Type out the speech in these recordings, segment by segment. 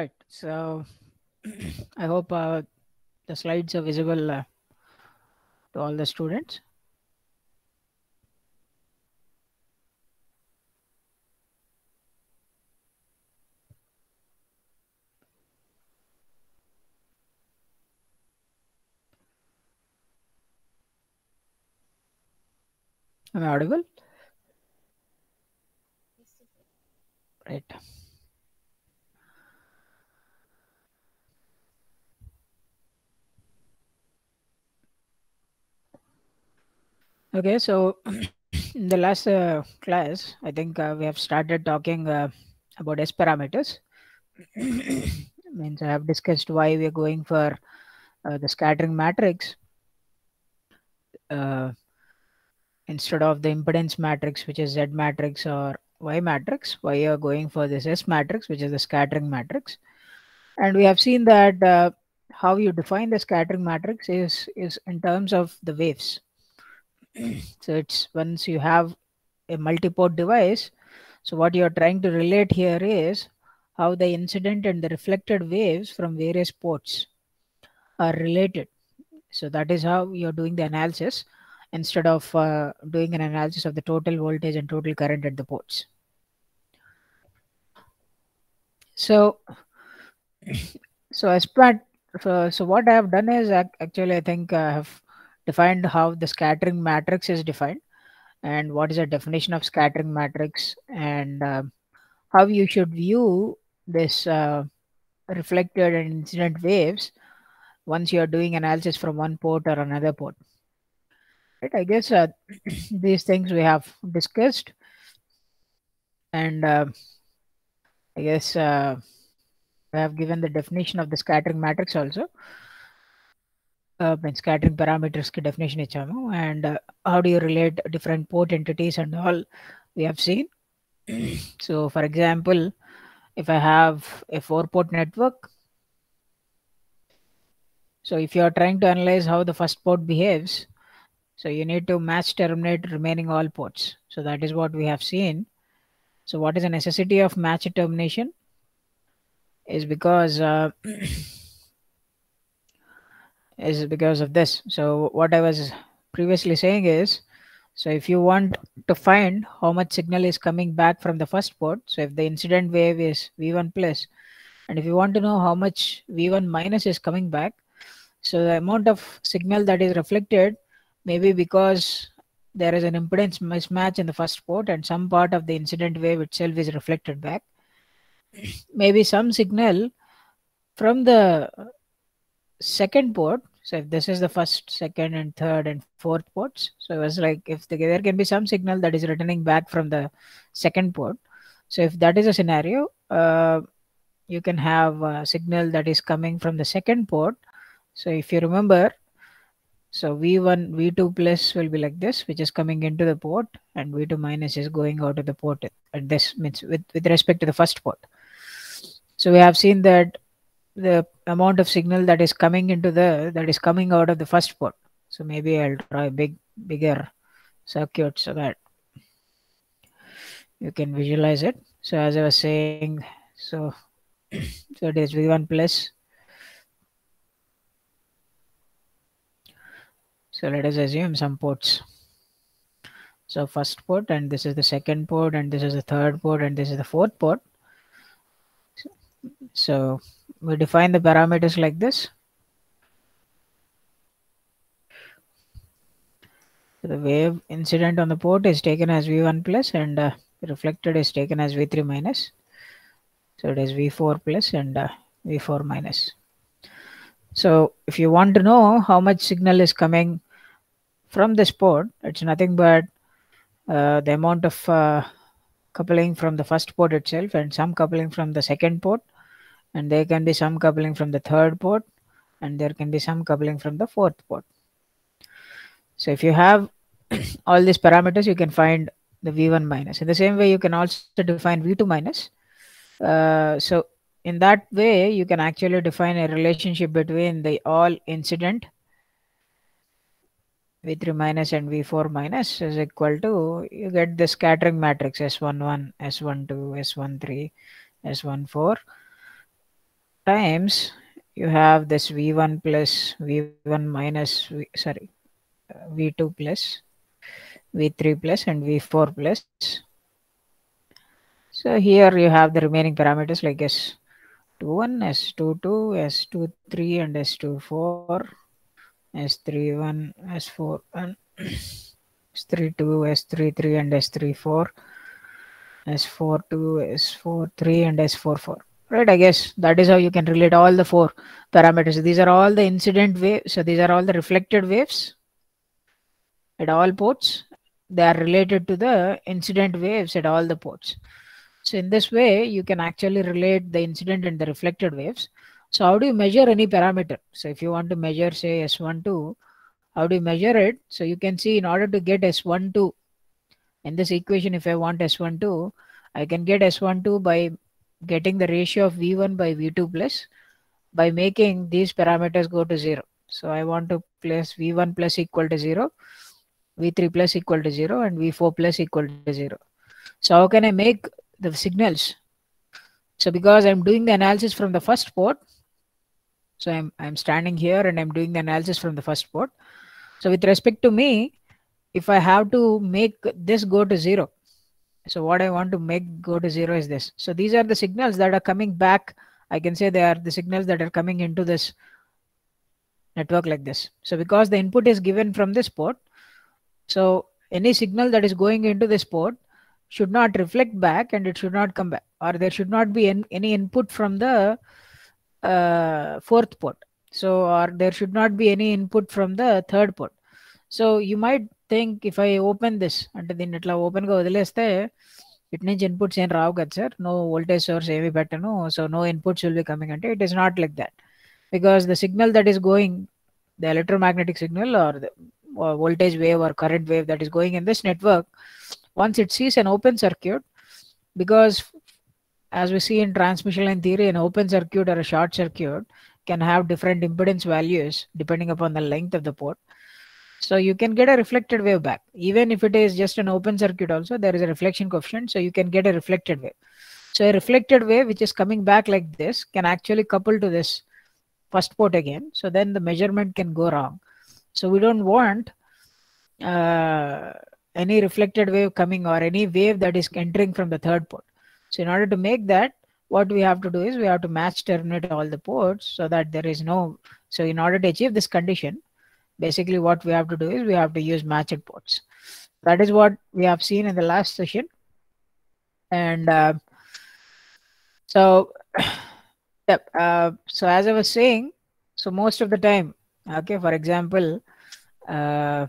Right. So I hope uh, the slides are visible uh, to all the students. Am I audible? Right. Okay, so in the last uh, class, I think uh, we have started talking uh, about S parameters. Means I have discussed why we are going for uh, the scattering matrix uh, instead of the impedance matrix, which is Z matrix or Y matrix. Why you are going for this S matrix, which is the scattering matrix. And we have seen that uh, how you define the scattering matrix is is in terms of the waves so it's once you have a multi-port device so what you're trying to relate here is how the incident and the reflected waves from various ports are related. So that is how you're doing the analysis instead of uh, doing an analysis of the total voltage and total current at the ports. So so as part so, so what i have done is ac- actually i think i have defined how the scattering matrix is defined and what is the definition of scattering matrix and uh, how you should view this uh, reflected and incident waves once you are doing analysis from one port or another port. Right i guess uh, these things we have discussed. And uh, i guess uh, I have given the definition of the scattering matrix also uh, scattering parameters definition and uh, how do you relate different port entities and all we have seen? So for example if i have a four port network so if you are trying to analyze how the first port behaves so you need to match terminate remaining all ports. So that is what we have seen. So what is the necessity of match termination? Is because uh, is because of this. So what i was previously saying is so if you want to find how much signal is coming back from the first port so if the incident wave is v1 plus and if you want to know how much v1 minus is coming back so the amount of signal that is reflected maybe because there is an impedance mismatch in the first port and some part of the incident wave itself is reflected back. Maybe some signal from the second port so if this is the first second and third and fourth ports so it was like if the, there can be some signal that is returning back from the second port so if that is a scenario uh, you can have a signal that is coming from the second port. So if you remember so v1 v2 plus will be like this which is coming into the port and v2 minus is going out of the port at this means with with respect to the first port. So we have seen that the amount of signal that is coming into the that is coming out of the first port. So maybe i'll a big bigger circuit so that you can visualize it. So as i was saying so so it is v1 plus. So let us assume some ports. So first port and this is the second port and this is the third port and this is the fourth port so we define the parameters like this. The wave incident on the port is taken as V1 plus and uh, reflected is taken as V3 minus. So it is V4 plus and uh, V4 minus. So if you want to know how much signal is coming from this port, it's nothing but uh, the amount of uh, coupling from the first port itself and some coupling from the second port and there can be some coupling from the third port and there can be some coupling from the fourth port. So if you have all these parameters you can find the v1 minus. In the same way you can also define v2 minus. Uh, so in that way you can actually define a relationship between the all incident v3 minus and v4 minus is equal to you get the scattering matrix s11 s12 s13 s14 times you have this v1 plus v1 minus v, sorry uh, v2 plus v3 plus and v4 plus. So here you have the remaining parameters like s21 s22 s23 and s24 s31 s41 s32 s33 and s34 s42 s43 and s44 right i guess. That is how you can relate all the four parameters. These are all the incident waves so these are all the reflected waves. At all ports they are related to the incident waves at all the ports. So in this way you can actually relate the incident and the reflected waves. So how do you measure any parameter? So if you want to measure say s12 how do you measure it? So you can see in order to get s12 in this equation if i want s12 i can get s12 by getting the ratio of v1 by v2 plus by making these parameters go to 0 so i want to place v1 plus equal to 0 v3 plus equal to 0 and v4 plus equal to 0 so how can i make the signals? So because i'm doing the analysis from the first port so i'm i'm standing here and i'm doing the analysis from the first port. So with respect to me if i have to make this go to 0 so what I want to make go to zero is this. So these are the signals that are coming back. I can say they are the signals that are coming into this network like this. So because the input is given from this port, so any signal that is going into this port should not reflect back and it should not come back or there should not be any input from the uh, fourth port. So or there should not be any input from the third port. So you might think if I open this అంటే దీన్ని ఇట్లా ఓపెన్గా వదిలేస్తే ఇటు నుంచి inputs ఏం రావు కదా sir no voltage source ఏమి పెట్టను so no inputs will be coming అంటే it is not like that because the signal that is going the electromagnetic signal or the voltage wave or current wave that is going in this network once it sees an open circuit because as we see in transmission line theory an open circuit or a short circuit can have different impedance values depending upon the length of the port so you can get a reflected wave back. Even if it is just an open circuit also, there is a reflection coefficient. So you can get a reflected wave. So a reflected wave which is coming back like this can actually couple to this first port again. So then the measurement can go wrong. So we don't want uh, any reflected wave coming or any wave that is entering from the third port. So in order to make that, what we have to do is we have to match terminate all the ports so that there is no, so in order to achieve this condition, basically what we have to do is we have to use matched ports. That is what we have seen in the last session. And uh, so, yep, uh, so as I was saying, so most of the time, okay, for example, uh,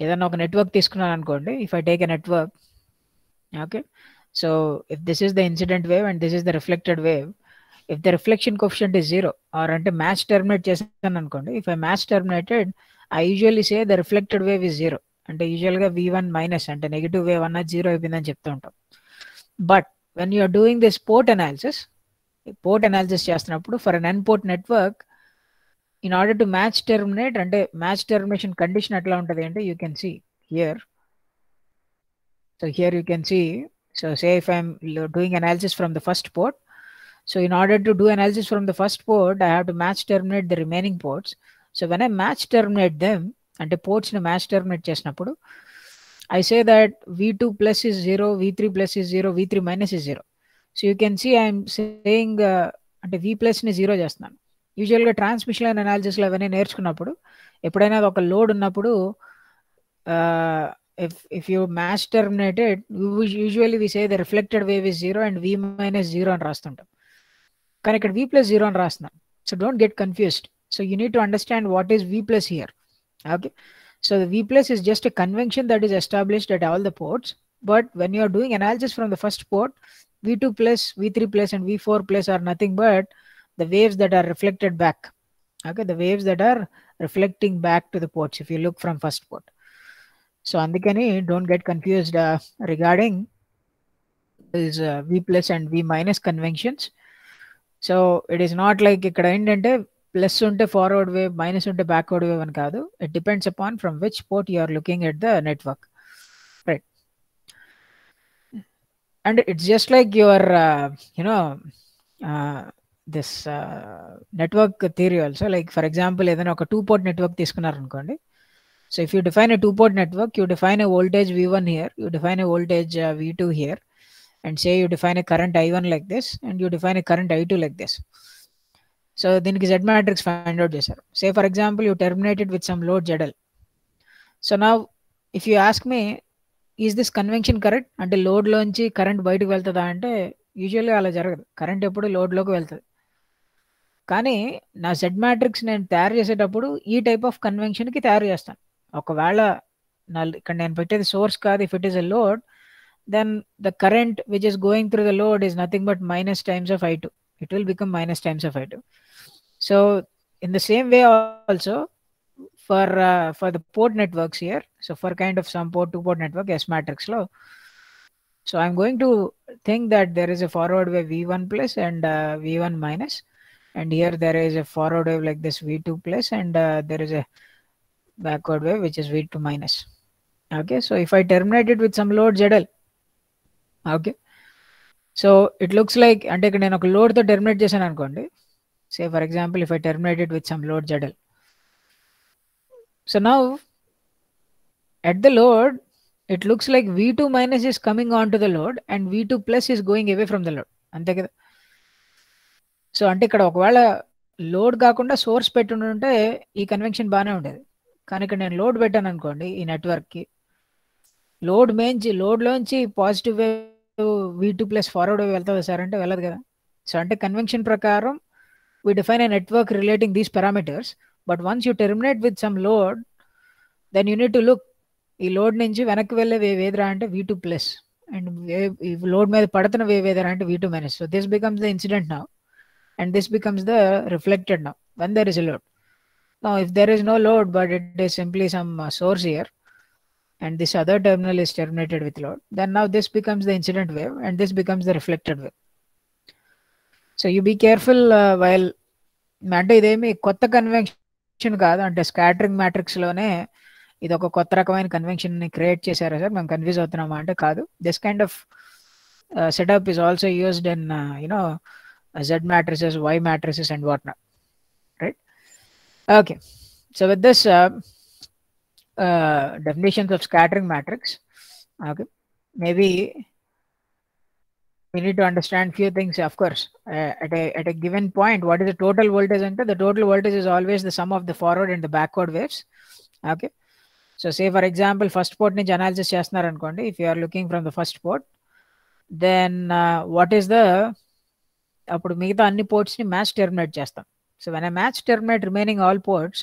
ఏదైనా ఒక network తీసుకున్నాను అనుకోండి if I take a network okay so if this is the incident wave and this is the reflected wave If the reflection coefficient is zero or అంటే match terminate చేశాను అనుకోండి if I match terminated I usually say the reflected wave is zero అంటే యూజువల్గా V one minus అంటే negative wave అన్నది zero అయిపోయిందని చెప్తూ ఉంటాం. But when you're doing this port analysis port analysis చేస్తున్నప్పుడు for an N port network in order to match terminate అంటే match termination condition ఎట్లా ఉంటుంది అంటే you can see here so here you can see so say if I'm doing analysis from the first port So in order to do analysis from the first port, I have to match terminate the remaining ports. So when I match terminate them, అంటే పోర్ట్స్ని match terminate చేసినప్పుడు I say that V two plus is zero V three plus is zero V three minus is zero so you can see I'm saying అంటే V ప్లస్ని zero చేస్తున్నాను. యూజువల్గా transmission line అనాలిసిస్లో అవన్నీ నేర్చుకున్నప్పుడు ఎప్పుడైనా ఒక లోడ్ ఉన్నప్పుడు if if you match terminated usually V say the reflected wave is zero and V minus zero అని రాస్తుంటాం. కానీ ఇక్కడ వి ప్లస్ జీరో అని రాస్తున్నాం so don't get confused so you need to understand what is V plus here okay so the v plus is just a convention that is established at all the ports but when you are doing analysis from the first port v2 plus v3 plus and v4 plus are nothing but the waves that are reflected back okay the waves that are reflecting back to the ports if you look from first port so andikani don't get confused uh, regarding these uh, v plus and v minus conventions So it is not like ఇక్కడ ఏంటంటే plus ఉంటే forward wave minus ఉంటే backward wave అని కాదు. It depends upon from which port you are looking at the network right and it's just like your you know this network theory also like for example ఏదైనా ఒక two port network తీసుకున్నారనుకోండి. So if you define a two port network you define a voltage V one here you define a voltage V two here and say you define a current I1 like this and you define a current I2 like this. So దీనికి Z matrix find out చేశారు. Say for example you terminated with some load ZL so నా if you ask me is this convention correct అంటే లోడ్లోంచి current బయటకు వెళ్తుందా అంటే యూజువల్గా అలా జరగదు. కరెంట్ ఎప్పుడు లోడ్లోకి వెళ్తుంది. కానీ నా జెడ్ మ్యాట్రిక్స్ నేను తయారు చేసేటప్పుడు ఈ టైప్ ఆఫ్ కన్వెన్షన్కి తయారు చేస్తాను. ఒకవేళ నా ఇక్కడ నేను పెట్టేది సోర్స్ కాదు if it is a load then the current which is going through the load is nothing but minus times of I2. It will become minus times of I2. So in the same way also for uh, for the port networks here, so for kind of some port to port network S matrix law. So I'm going to think that there is a forward wave V1 plus and uh, V1 minus, and here there is a forward wave like this V2 plus and uh, there is a backward wave which is V2 minus. Okay, so if I terminate it with some load ZL, okay. So it looks like అంటే ఇక్కడ నేను ఒక లోడ్తో terminate చేశాను అనుకోండి. Say for example if I terminated with some load ZL so now at the load it looks like V two minus is coming on to the load and V two plus is going away from the load అంతే కదా? So అంటే ఇక్కడ ఒకవేళ load కాకుండా source పెట్టుంటే ఈ convention బాగానే ఉండేది. కానీ ఇక్కడ నేను లోడ్ పెట్టాను అనుకోండి ఈ నెట్వర్క్కి లోడ్ మేంచి లోడ్లోంచి positive wave V two plus forward wave వెళ్తుంది సార్? అంటే వెళ్ళదు కదా. సో అంటే కన్వెన్షన్ ప్రకారం we define a network relating these parameters but once you terminate with some load then you need to look ఈ లోడ్ నుంచి వెనక్కి వెళ్ళే వేవ్ ఏదిరా అంటే V two plus and wave ఈ లోడ్ మీద పడుతున్న వేవ్ ఏదరా అంటే V two minus so this becomes the incident now and this becomes the reflected now when there is a load if if there is no load, but it is simply some uh, and this other terminal is terminated with load, then now this becomes the incident wave and this becomes the reflected wave. So you be careful uh, while అంటే ఇదేమి కొత్త convention కాదు అంటే scattering మ్యాట్రిక్స్లోనే ఇది ఒక కొత్త రకమైన కన్వెన్షన్ని create చేశారా సార్ మేము కన్ఫ్యూజ్ అవుతున్నామా అంటే కాదు this kind of setup is also used in you know Z matrices Y matrices and what not right Okay, so with this uh, definitions of scattering matrix, okay, maybe we need to understand few things. Of course, uh, at a at a given point, what is the total voltage enter? The total voltage is always the sum of the forward and the backward waves. Okay, so say for example, first port నుంచి analysis చేస్తున్నారు అనుకోండి if you are looking from the first port, then uh, what is the అప్పుడు మిగతా అన్ని పోర్ట్స్ని match terminate చేస్తాం so when I match terminate remaining all ports,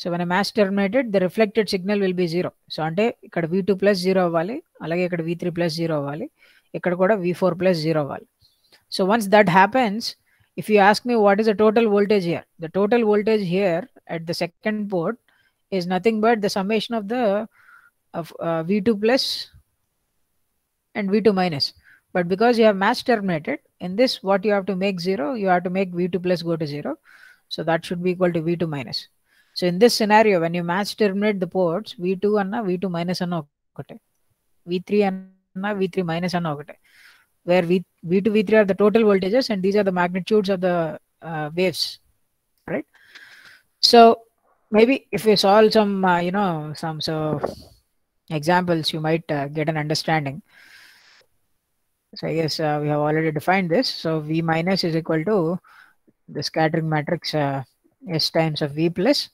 so when I match terminated, the reflected signal will be zero. So అంటే ఇక్కడ V two plus zero అవ్వాలి అలాగే ఇక్కడ వి త్రీ ప్లస్ జీరో అవ్వాలి ఇక్కడ కూడా వి ఫోర్ ప్లస్ జీరో అవ్వాలి so once that happens if you ask me what is the total voltage here the total voltage here at the second port is nothing but the summation of the V two plus and V two minus but because you have match terminated in this what you have to make 0 you have to make v2 plus go to 0 so that should be equal to v2 minus so in this scenario when you match terminate the ports v2 anna v2 minus anna okate v3 anna v3 minus anna okate where v, v2 v3 are the total voltages and these are the magnitudes of the uh, waves right so maybe if we solve some uh, you know some so examples you might uh, get an understanding so I guess uh, we have already defined this. So V minus is equal to the scattering matrix uh, S times of V plus.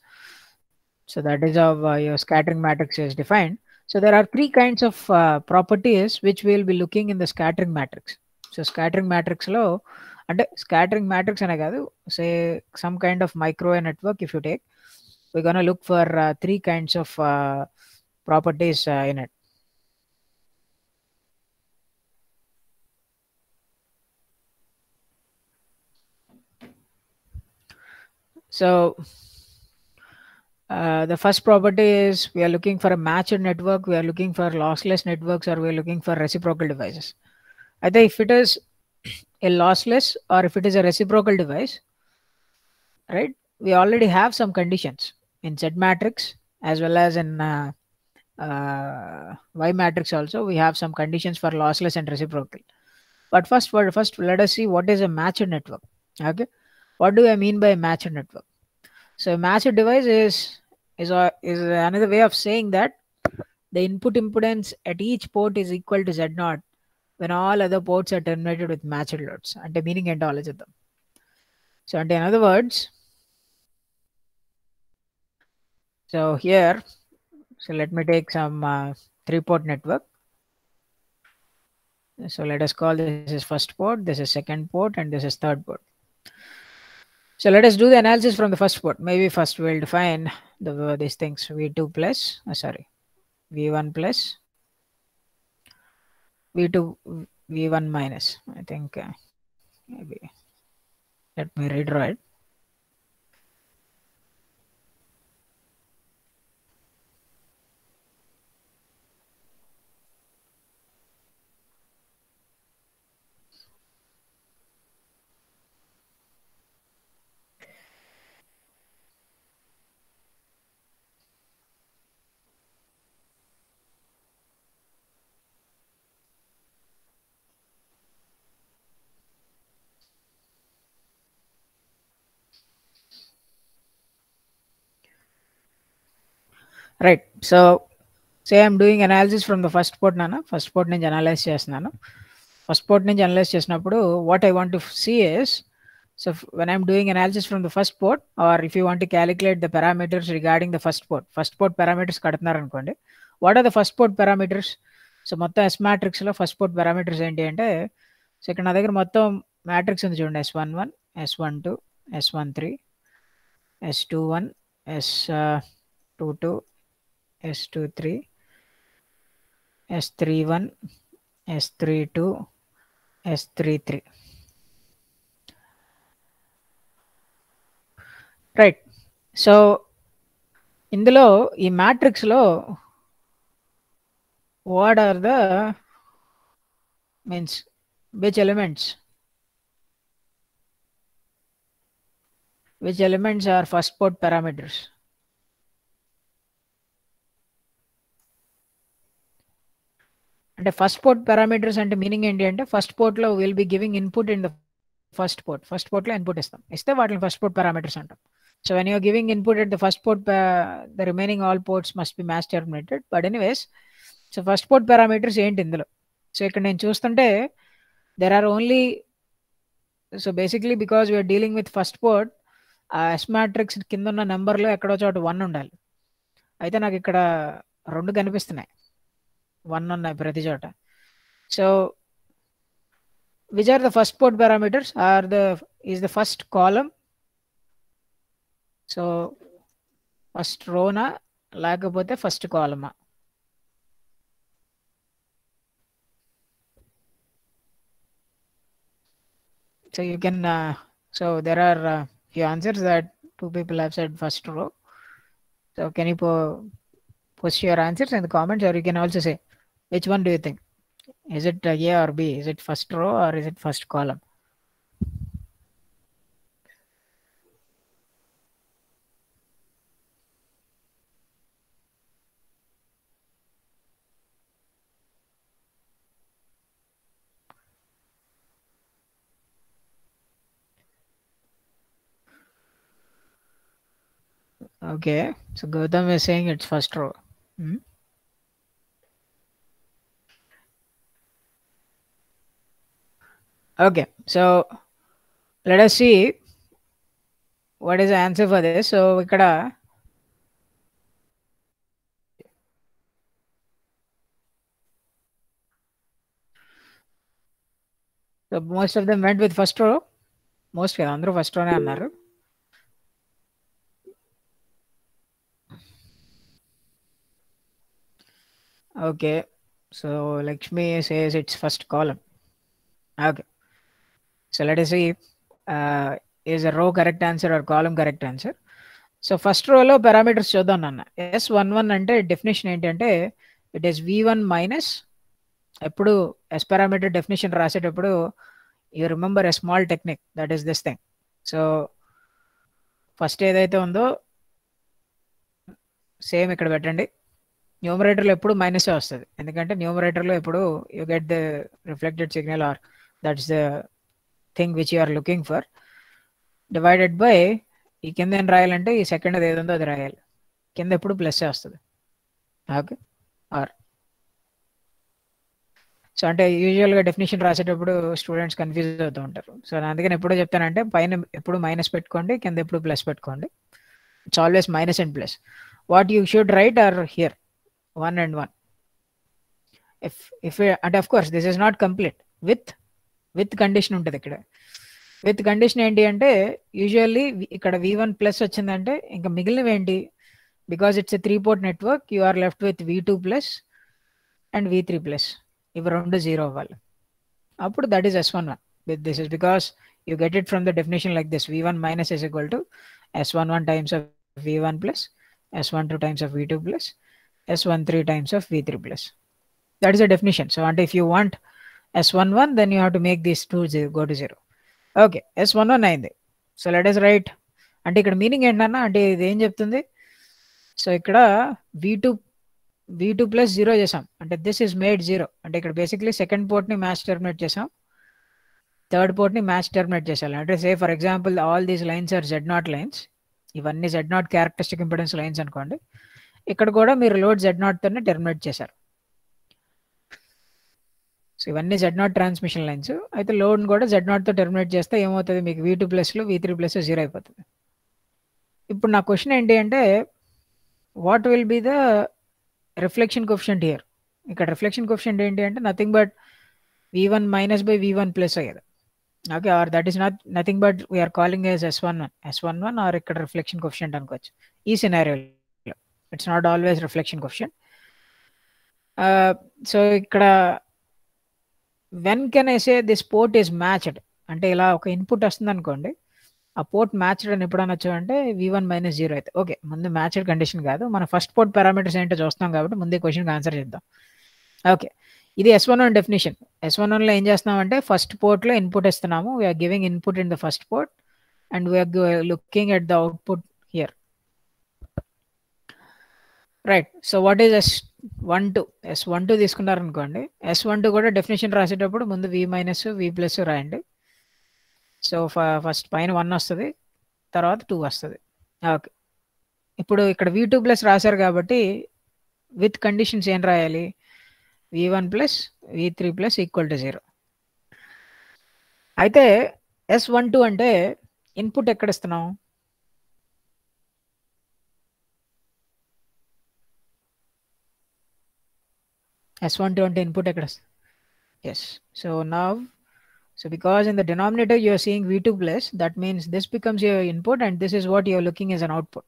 So that is how uh, your scattering matrix is defined. So there are three kinds of uh, properties which we will be looking in the scattering matrix. So scattering matrix low and scattering matrix and say some kind of microwave network if you take, we're going to look for uh, three kinds of uh, properties in it. So uh, the first property is we are looking for a matched network, we are looking for lossless networks, or we are looking for reciprocal devices. Either if it is a lossless or if it is a reciprocal device, right? We already have some conditions in Z matrix as well as in uh, uh, Y matrix also. We have some conditions for lossless and reciprocal. But first, for first, let us see what is a matched network. Okay, what do I mean by a matched network? So, a matched device is is a, is another way of saying that the input impedance at each port is equal to Z naught when all other ports are terminated with matched loads. అంటే meaning ఏంటో ఆలోచిద్దాం so అంటే in other words so here so let me take some uh, three port network so let us call this is first port this is second port and this is third port so let us do the analysis from the first port maybe first we'll define the these things. V2 plus uh, sorry v1 plus v2 v1 minus. I think uh, maybe let me redraw it right so say I'm doing analysis from the first port నాన్న first port నుంచి analyse చేస్తున్నాను. First port నుంచి analyse చేసినప్పుడు what I want to see is so when I'm doing analysis from the first port or if you want to calculate the parameters regarding the first port first port parameters కడుతున్నారు అనుకోండి. What are the first port parameters so మొత్తం S మ్యాట్రిక్స్లో first port parameters ఏంటి అంటే so ఇక్కడ నా దగ్గర మొత్తం మ్యాట్రిక్స్ ఉంది చూడండి. S one one S one two S one three S two one S two two S23, S31, S32, S33. Right so ఇందులో ఈ మ్యాట్రిక్స్లో what are the means which elements which elements are first port parameters అంటే first port parameters అంటే meaning ఏంటి అంటే first పోర్ట్లో will be giving input in the first port first పోర్ట్లో input ఇస్తాం. ఇస్తే వాటిని first port parameters అంటాం. So when you're giving input at the first port the remaining all ports must be match terminated but anyways so first port parameters ఏంటి ఇందులో? So ఇక్కడ నేను చూస్తుంటే there are only so basically because we're dealing with first port ఆ S matrix కింద ఉన్న నెంబర్లో ఎక్కడో చోట వన్ ఉండాలి. అయితే నాకు ఇక్కడ రెండు కనిపిస్తున్నాయి. వన్ ఉన్నాయి ప్రతి చోట so which are the first port parameters are the is the first column so first రోనా లేకపోతే ఫస్ట్ కాలమా so you can uh, so there are uh, few answers that two people have said first row so can you po- post your answers in the comments or you can also say which one do you think? Is it a or b? Is it first row or is it first column? Okay so gautam is saying it's first row. Hmm? okay so let us see what is the answer for this so ఇక్కడ so most of them went with first row most కదా అందరూ first రోనే అన్నారు okay so lakshmi says it's first column okay So let us see uh, is a row correct answer or column correct answer? So first రోలో parameters చూద్దాం నాన్న. S one one అంటే definition ఏంటంటే it is V one minus ఎప్పుడు S parameter definition రాసేటప్పుడు you remember a small technique that is this thing so first ఏదైతే ఉందో same ఇక్కడ పెట్టండి. న్యూమరేటర్లో ఎప్పుడు మైనసే వస్తుంది. ఎందుకంటే న్యూమరేటర్లో ఎప్పుడు you get the reflected signal or that's the thing which you are looking for divided by ఈ కింద ఏం రాయాలంటే ఈ సెకండ్ ఏది ఉందో అది రాయాలి. కింద ఎప్పుడు ప్లస్ వస్తుంది? ఓకే? ఆర్. సో అంటే యూజువల్గా డెఫినేషన్ రాసేటప్పుడు స్టూడెంట్స్ కన్ఫ్యూజ్ అవుతూ ఉంటారు. సో నేను అందుకని ఎప్పుడో చెప్తానంటే పైన ఎప్పుడు మైనస్ పెట్టుకోండి కింద ఎప్పుడు ప్లస్ పెట్టుకోండి. It's always minus and plus what you should write or here one and one if if and of course this is not complete with with condition ఉంటుంది ఇక్కడ. విత్ కండిషన్ ఏంటి అంటే యూజువల్లీ ఇక్కడ వి one plus వచ్చిందంటే ఇంకా మిగిలినవి ఏంటి? Because it's a three port network you are left with V two plus and V three plus ఇవి రెండు జీరో అవ్వాలి. అప్పుడు that is S one one with this is because you get it from the definition like this V one minus is equal to S one one times of V one plus S one two times of V two plus S one three times of V three plus that is the definition so అంటే if you want S one one then you make these make this two go to zero okay S one one అయింది so let is right అంటే ఇక్కడ meaning ఏంటన్నా అంటే ఇది ఏం చెప్తుంది? So ఇక్కడ V two V two plus zero చేసాం. అంటే దిస్ ఇస్ మేడ్ జీరో అంటే ఇక్కడ బేసిక్లీ సెకండ్ పోర్ట్ని మ్యాచ్ టర్మినేట్ చేసాం. థర్డ్ పోర్ట్ని మ్యాచ్ టర్మినేట్ చేసాలి అంటే say for example all these lines are Z nought lines ఇవన్నీ Z nought characteristic impedance lines అనుకోండి. ఇక్కడ కూడా మీరు లోడ్ జెడ్ నాట్తోనే టెర్మినేట్ చేశారు. ఇవన్నీ జెడ్ నాట్ ట్రాన్స్మిషన్ లైన్స్ అయితే లోడ్ కూడా జెడ్ నాట్తో టెర్మినేట్ చేస్తే ఏమవుతుంది? మీకు వీ టూ ప్లస్లు వీ త్రీ ప్లస్ జీరో అయిపోతుంది. ఇప్పుడు నా క్వశ్చన్ ఏంటి అంటే what will be the reflection coefficient here ఇక్కడ రిఫ్లెక్షన్ కొఫిషియంట్ ఏంటి అంటే nothing but V one minus by V one plus అయ్యేది. Okay or that is not nothing but we're calling S S one one S one one or ఇక్కడ reflection coefficient అనుకోవచ్చు. ఈ సినారియోలో it's not always reflection coefficient so ఇక్కడ when can I say this port is matched అంటే ఇలా ఒక input వస్తుంది అనుకోండి ఆ పోర్ట్ మ్యాచ్డ్ అని ఎప్పుడు అనొచ్చు అంటే వి వన్ మైనస్ జీరో అయితే. ఓకే ముందు మ్యాచ్డ్ కండిషన్ కాదు. మన ఫస్ట్ పోర్ట్ పారామీటర్స్ ఏంటో చూస్తాం కాబట్టి ముందే క్వశ్చన్కి ఆన్సర్ చేద్దాం. ఓకే ఇది S one one definition S one వన్లో ఏం చేస్తున్నామంటే ఫస్ట్ పోర్ట్లో ఇన్పుట్ ఇస్తున్నాము. We're giving input in the first port and we're looking at the output here right so what is S one two S one two తీసుకున్నారనుకోండి S one two కూడా definition రాసేటప్పుడు ముందు V minus V plus రాయండి. So first పైన one వస్తుంది తర్వాత two వస్తుంది. Okay ఇప్పుడు ఇక్కడ వి టూ ప్లస్ రాశారు కాబట్టి విత్ కండిషన్స్ ఏం రాయాలి? V one plus V three plus equal to zero అయితే ఎస్ వన్ టూ అంటే ఇన్పుట్ ఎక్కడ ఇస్తున్నాం? ఎస్ వన్ టూ అంటే ఇన్పుట్ ఎక్కడ S so now So because in the denominator you are seeing V2 plus, that means this becomes your input and this is what you are looking as an output.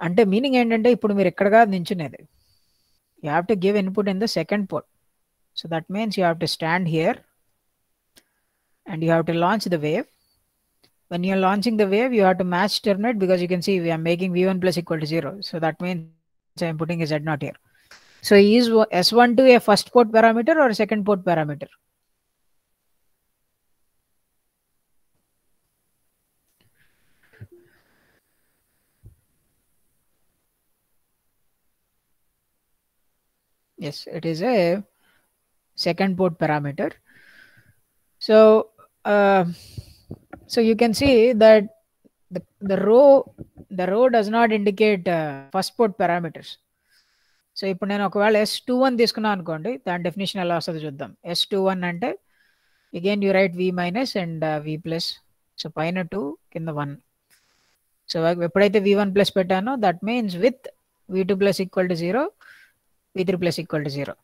అంటే meaning ఏంటంటే ఇప్పుడు మీరు ఎక్కడగా నించునేది you have to give input in the second port so that means you have to stand here and you have to launch the wave when you're launching the wave you have to match terminate because you can see we are making v1 plus equal to 0 so that means i'm putting a z naught here so is s12 a first port parameter or a second port parameter? Yes it is a second port parameter. So uh, so you can see that the, the row the row does not indicate uh, first port parameters so ఇప్పుడు నేను ఒకవేళ yes two one తీసుకున్నాను అనుకోండి దాని definition ఎలా వస్తుందో చూద్దాం. S two one అంటే again you write V minus and V plus so పైన టూ కింద వన్ సో ఎప్పుడైతే వి వన్ ప్లస్ పెట్టానో that means with V two plus equal to zero V three plus equal to zero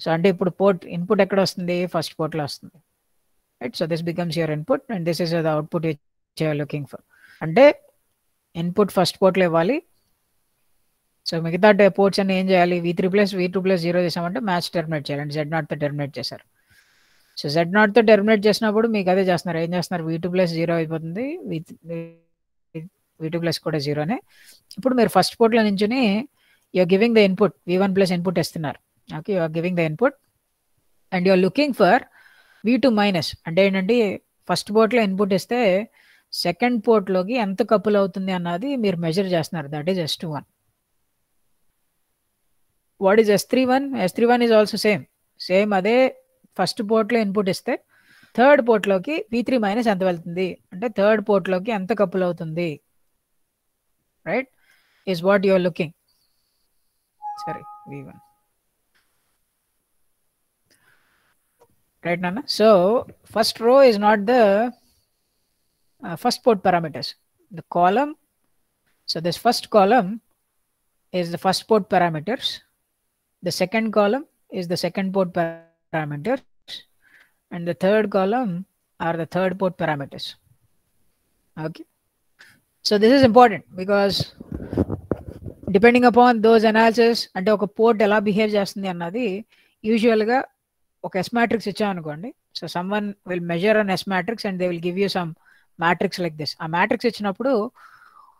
so అంటే ఇప్పుడు port input ఎక్కడ వస్తుంది? First పోర్ట్లో వస్తుంది. Right so this becomes your input and this is the output which you're looking for అంటే input first పోర్ట్లో ఇవ్వాలి so మిగతా పోర్ట్స్ అన్ని ఏం చేయాలి? V three plus V two plus zero చేసామంటే మ్యాచ్ టెర్మినేట్ చేయాలి. జెడ్ నాట్తో టెర్మినేట్ చేశారు. సో జెడ్ నాట్తో టెర్మినేట్ చేసినప్పుడు మీకు అదే చేస్తున్నారు. ఏం చేస్తున్నారు? వి టూ ప్లస్ జీరో అయిపోతుంది. వి వి టూ ప్లస్ కూడా జీరోనే ఇప్పుడు మీరు ఫస్ట్ పోర్ట్లో నుంచుని you're giving the input V one plus input ఇస్తున్నారు. Okay you're giving the input and you're looking for V two minus అంటే ఏంటంటే ఫస్ట్ పోర్ట్లో ఇన్పుట్ ఇస్తే సెకండ్ పోర్ట్లోకి ఎంత కపుల్ అవుతుంది అన్నది మీరు మెజర్ చేస్తున్నారు. That is S two one what is S three one S three one is also same same అదే ఫస్ట్ పోర్ట్లో ఇన్పుట్ ఇస్తే థర్డ్ పోర్ట్లోకి పీ త్రీ మైనస్ ఎంత వెళ్తుంది? అంటే థర్డ్ పోర్ట్లోకి ఎంత కప్పులు అవుతుంది? Right is what your looking సరే వి వన్ రైట్ నాన్న so first row is not the first port parameters the column so this first column is the first port parameters the second column is the second port parameters and the third column are the third port parameters okay so this is important because depending upon those analysis అంటే ఒక port ఎలా behave చేస్తుంది అన్నది యూజువల్గా ఒక S matrix ఇచ్చామనుకోండి so someone will measure an S matrix and they will give you some matrix like this ఆ matrix ఇచ్చినప్పుడు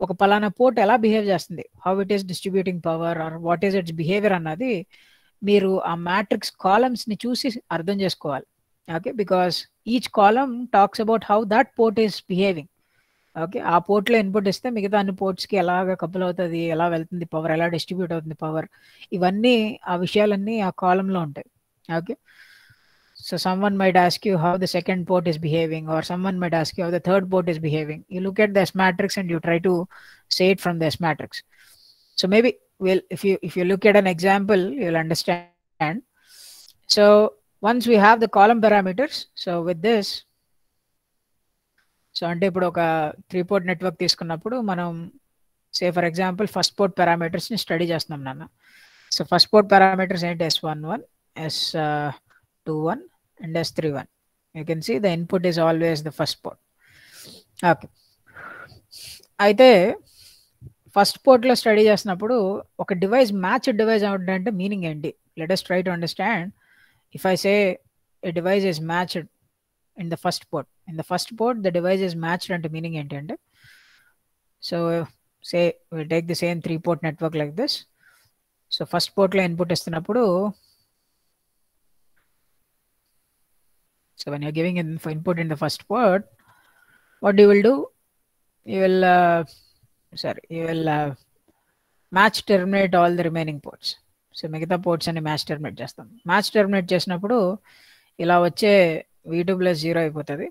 ఒక పలానా పోర్ట్ ఎలా బిహేవ్ చేస్తుంది? How it is distributing power or what is its behaviour అన్నది మీరు ఆ matrix కాలమ్స్ని చూసి అర్థం చేసుకోవాలి. Okay because each column talks about how that port is behaving okay ఆ పోర్ట్లో ఇన్పుట్ ఇస్తే మిగతా అన్ని పోర్ట్స్కి ఎలాగ కపుల్ అవుతుంది ఎలా వెళ్తుంది పవర్ ఎలా డిస్ట్రిబ్యూట్ అవుతుంది పవర్ ఇవన్నీ ఆ విషయాలన్నీ ఆ కాలంలో ఉంటాయి. Okay So someone might ask you how the second port is behaving, or someone might ask you how the third port is behaving. You look at the S matrix and you try to say it from the S matrix. So maybe we'll if you if you look at an example, you'll understand. So once we have the column parameters, so with this, so అంటే ఇప్పుడు ఒక three port network తీసుకున్నప్పుడు మనం say for example first port పారామీటర్స్ని study చేస్తున్నాం నాన్న so first port parameters ఏంటి S one one S two one and S31. You can see the input is always the first port. Okay అయితే first పోర్ట్లో study చేసినప్పుడు ఒక device match device అంటే meaning ఏంటి? Let try to understand if I say a device is matched in the first port in the first port the device is matched అంటే meaning ఏంటి అంటే? So say take the same three port network like this so first పోర్ట్లో input ఇస్తున్నప్పుడు So when you're giving in for input in the first port, what you will do, you will, uh, sorry, you will uh, match terminate all the remaining ports. So మిగతా ports అన్ని match terminate చేస్తాం. Match terminate చేసినప్పుడు ఇలా వచ్చే V two plus zero అయిపోతుంది.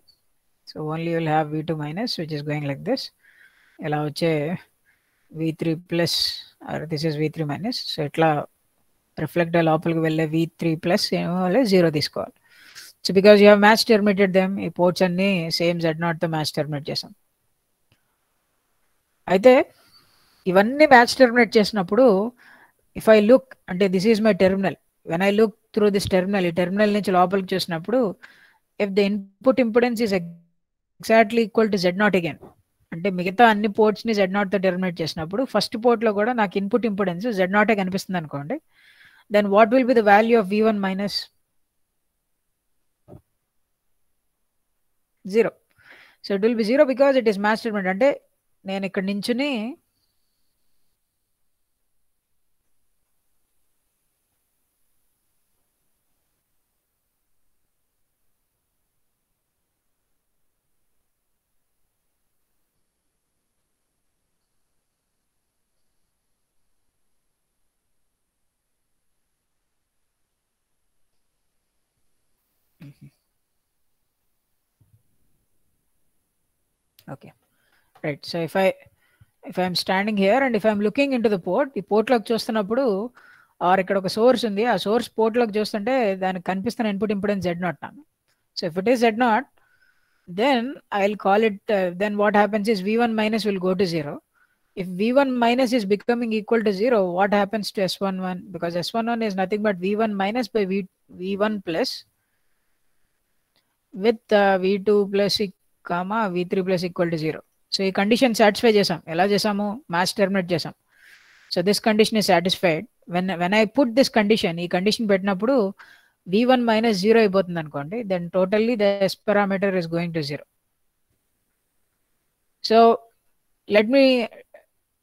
So only will have V two minus which is going like this ఇలా వచ్చే V three plus or this is V three minus so ఇట్లా reflect లోపలికి వెళ్ళే వి త్రీ ప్లస్ ఏమో జీరో తీసుకోవాలి. So because you have match terminated them ఈ ports అన్ని same Z నాట్తో మ్యాచ్ టెర్మినేట్ చేసాం అయితే ఇవన్నీ మ్యాచ్ టెర్మినేట్ చేసినప్పుడు ఇఫ్ ఐ లుక్ అంటే this is my terminal when I look through this terminal ఈ టెర్మినల్ నుంచి లోపలికి చూసినప్పుడు if the input impedance is exactly equal to Z naught again అంటే మిగతా అన్ని పోర్ట్స్ని జెడ్ నాట్తో టెర్మినేట్ చేసినప్పుడు ఫస్ట్ పోర్ట్లో కూడా నాకు ఇన్పుట్ ఇంపుడెన్స్ జెడ్ నాటే కనిపిస్తుంది అనుకోండి then what will be the value of V one minus zero so it will be zero because it is match treatment అంటే నేను ఇక్కడ నించుని okay right so if i if i'm standing here and if i'm looking into the port ఈ పోర్ట్లోకి చూస్తున్నప్పుడు are ఇక్కడ ఒక source ఉంది ఆ సోర్స్ పోర్ట్లోకి చూస్తుంటే దానికి కనిపిస్తున్న ఇన్పుట్ ఇంపుడెన్స్ జెడ్ నాట్ నాకు so if it is Z naught then I will call it then what happens is V one minus will go to zero if v1 minus is becoming equal to 0 what happens to s11 because s11 is nothing but v1 minus by v, v1 plus with uh, v2 plus comma V three plus equal to zero. So ఈ condition satisfy చేసాం ఎలా చేసాము match terminate చేసాం so this condition is satisfied. When when I put this condition ఈ condition పెట్టినప్పుడు V one minus zero అయిపోతుంది అనుకోండి then totally the S parameter is going to zero. So let me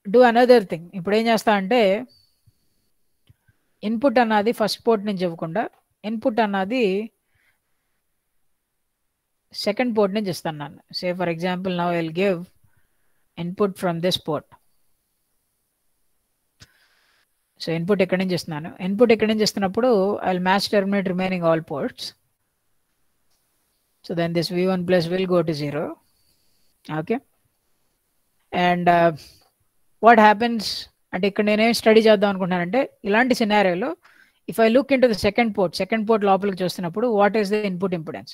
do another thing. ఇప్పుడు ఏం చేస్తా అంటే input అన్నది first port నుంచి ఇవ్వకుండా ఇన్పుట్ అన్నది సెకండ్ పోర్ట్ నుంచి ఇస్తాను నన్ను say for example now will give input from this port so input ఎక్కడి నుంచి ఇస్తున్నాను ఇన్పుట్ ఎక్కడి నుంచి ఇస్తున్నప్పుడు I will match terminate remaining all ports so then this V one plus will go to zero okay and what happens అంటే ఇక్కడ నేనేం study చేద్దాం అనుకుంటున్నానంటే ఇలాంటి సినారియోలో if I look into the second port second port లోపలికి చూస్తున్నప్పుడు what is the input impedance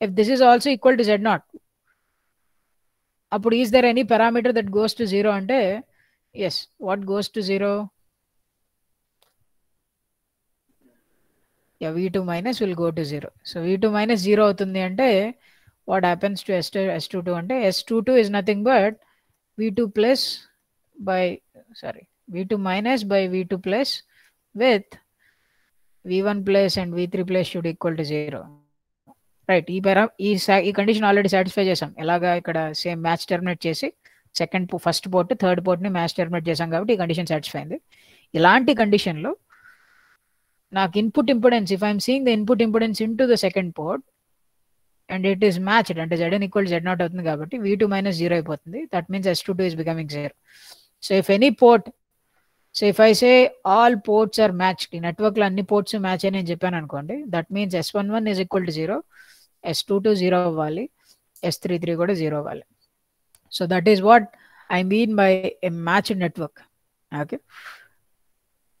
if this is also equal to z naught But is there any parameter that goes to 0 And a, yes. What goes to 0 yeah v2 minus will go to 0 so v2 minus 0 అవుతుంది what happens to s2 s2 and s2 is nothing but v2 plus by sorry v2 minus by v2 plus with v1 plus and v3 plus should equal to 0 right ఈ పేరా ఈ ఈ condition already satisfy చేసాం ఎలాగా ఇక్కడ same match terminate చేసి second first port third పోర్ట్ని match terminate చేసాం కాబట్టి ఈ కండిషన్ సాటిస్ఫై అయింది. ఇలాంటి కండిషన్లో నాకు input impedance if I'm seeing the input impedance into the second port and it is matched అంటే జెడ్ ఈక్వల్ జెడ్ నాట్ అవుతుంది కాబట్టి వీ టూ మైనస్ జీరో అయిపోతుంది. That means S two two is becoming zero so if any port so if I say all ports are matched ఈ నెట్వర్క్లో అన్ని ports match అని నేను చెప్పాను అనుకోండి that means S one one is equal to zero S two two zero అవ్వాలి S three three కూడా zero అవ్వాలి. So that is what I mean by a match network okay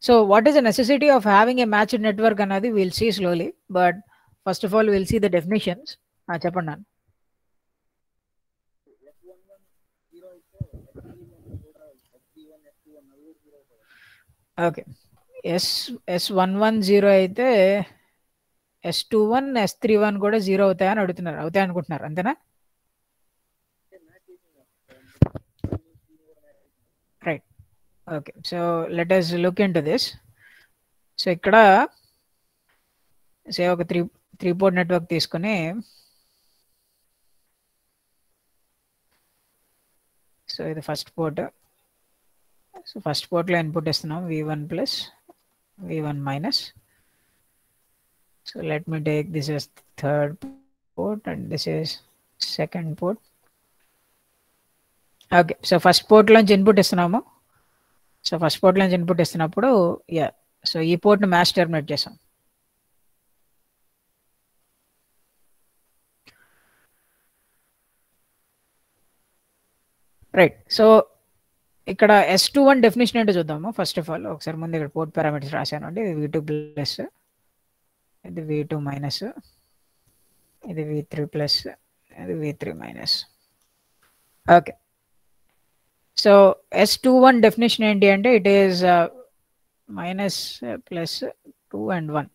so what is the necessity of having a matched network అనేది will see slowly but first of all will see the definitions చెప్పండి నాన్న. Okay S S one one zero అయితే S two one S three one కూడా zero అవుతాయని అడుగుతున్నారు. అవుతాయి అనుకుంటున్నారు. అంతేనా? Right okay so let us look into this so ఇక్కడ సే ఒక త్రీ త్రీ పోర్ట్ నెట్వర్క్ తీసుకొని సో ఇది ఫస్ట్ పోర్ట్ సో ఫస్ట్ పోర్ట్లో ఇన్పుట్ ఇస్తున్నాం. V one plus V one minus so let me take this is third port and this is second port okay so first port పోర్ట్లోంచి input ఇస్తున్నాము. So first port పోర్ట్లోంచి input ఇస్తున్నప్పుడు yeah so ఈ పోర్ట్ను match terminate చేసాం. Right so ఇక్కడ S two one definition ఏంటో చూద్దాము. First of all ఒకసారి ముందు ఇక్కడ పోర్ట్ పారామీటర్స్ రాశాను అండి. వి టూ ప్లస్ ఇది వి టూ మైనస్ ఇది వి త్రీ ప్లస్ ఇది V three minus okay so S two one definition ఏంటి అంటే it is minus plus two and one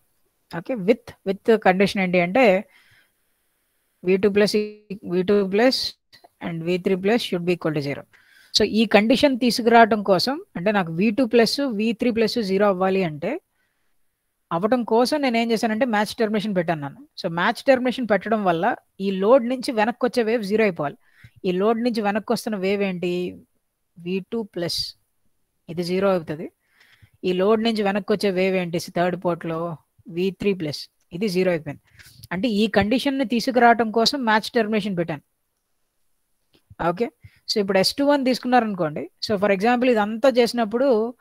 okay with with condition ఏంటి అంటే V two plus V two plus and V three plus should be equal to zero so ఈ condition తీసుకురావడం కోసం అంటే నాకు V two plus V three plus zero అవ్వాలి అంటే అవ్వటం కోసం నేను ఏం చేశానంటే మ్యాచ్ టెర్మినేషన్ పెట్టాను నన్ను. సో మ్యాచ్ టెర్మినేషన్ పెట్టడం వల్ల ఈ లోడ్ నుంచి వెనక్కి వచ్చే వేవ్ జీరో అయిపోవాలి. ఈ లోడ్ నుంచి వెనక్కి వస్తున్న వేవ్ ఏంటి? వి టూ ప్లస్ ఇది జీరో అవుతుంది. ఈ లోడ్ నుంచి వెనక్కి వచ్చే వేవ్ ఏంటి థర్డ్ పోర్ట్లో వి త్రీ ప్లస్ ఇది జీరో అయిపోయింది. అంటే ఈ కండిషన్ని తీసుకురావడం కోసం మ్యాచ్ టెర్మినేషన్ పెట్టాను. ఓకే? సో ఇప్పుడు ఎస్ టూ వన్ తీసుకున్నారనుకోండి. సో ఫర్ ఎగ్జాంపుల్ ఇదంతా చేసినప్పుడు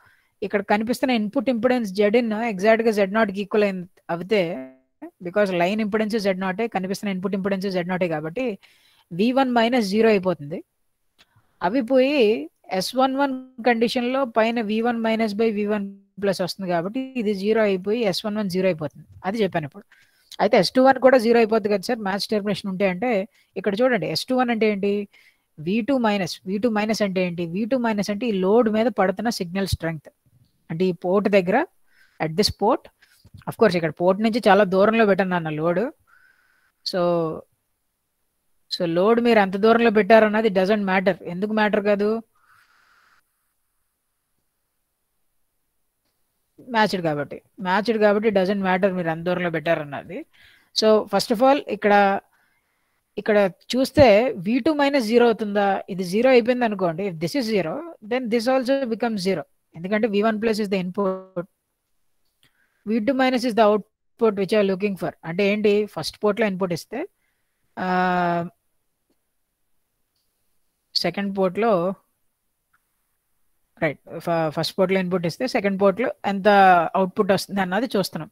ఇక్కడ కనిపిస్తున్న ఇన్పుట్ ఇంపిడెన్స్ జెడ్ ఇన్ ఎగ్జాక్ట్గా జెడ్ నాట్కి ఈక్వల్ అయిన అవుతే బికాస్ లైన్ ఇంపిడెన్స్ జెడ్ నాటే కనిపిస్తున్న ఇన్పుట్ ఇంపిడెన్స్ జెడ్ నాటే కాబట్టి వి వన్ మైనస్ జీరో అయిపోతుంది. అవి పోయి ఎస్ వన్ వన్ కండిషన్లో పైన V one minus by V one plus వస్తుంది కాబట్టి ఇది జీరో అయిపోయి ఎస్ వన్ వన్ జీరో అయిపోతుంది. అది చెప్పాను ఇప్పుడు. అయితే ఎస్ టూ వన్ కూడా జీరో అయిపోతుంది కదా సార్? మ్యాచ్ టెర్మినేషన్ ఉంటే అంటే ఇక్కడ చూడండి ఎస్ టూ వన్ అంటే ఏంటి? V two minus V two minus అంటే ఏంటి? వి టూ మైనస్ అంటే ఈ లోడ్ మీద పడుతున్న సిగ్నల్ స్ట్రెంగ్త్ అంటే ఈ పోర్ట్ దగ్గర at this port of course ఇక్కడ పోర్ట్ నుంచి చాలా దూరంలో పెట్టాను అన్న లోడ్. సో సో లోడ్ మీరు ఎంత దూరంలో పెట్టారన్నది డజంట్ మ్యాటర్ ఎందుకు మ్యాటర్ కాదు? మ్యాచ్డ్ కాబట్టి. మ్యాచ్డ్ కాబట్టి డజంట్ మ్యాటర్ మీరు ఎంత దూరంలో పెట్టారన్నది సో ఫస్ట్ ఆఫ్ ఆల్ ఇక్కడ ఇక్కడ చూస్తే వి టూ మైనస్ జీరో అవుతుందా? ఇది జీరో అయిపోయింది అనుకోండి. If this is zero then this also become zero ఎందుకంటే V one plus is the input V two minus is the output which are looking for అంటే ఏంటి? ఫస్ట్ పోర్ట్లో ఇన్పుట్ ఇస్తే second పోర్ట్లో రైట్ ఫస్ట్ పోర్ట్లో input ఇస్తే second పోర్ట్లో ఎంత అవుట్పుట్ వస్తుంది అన్నది చూస్తున్నాం.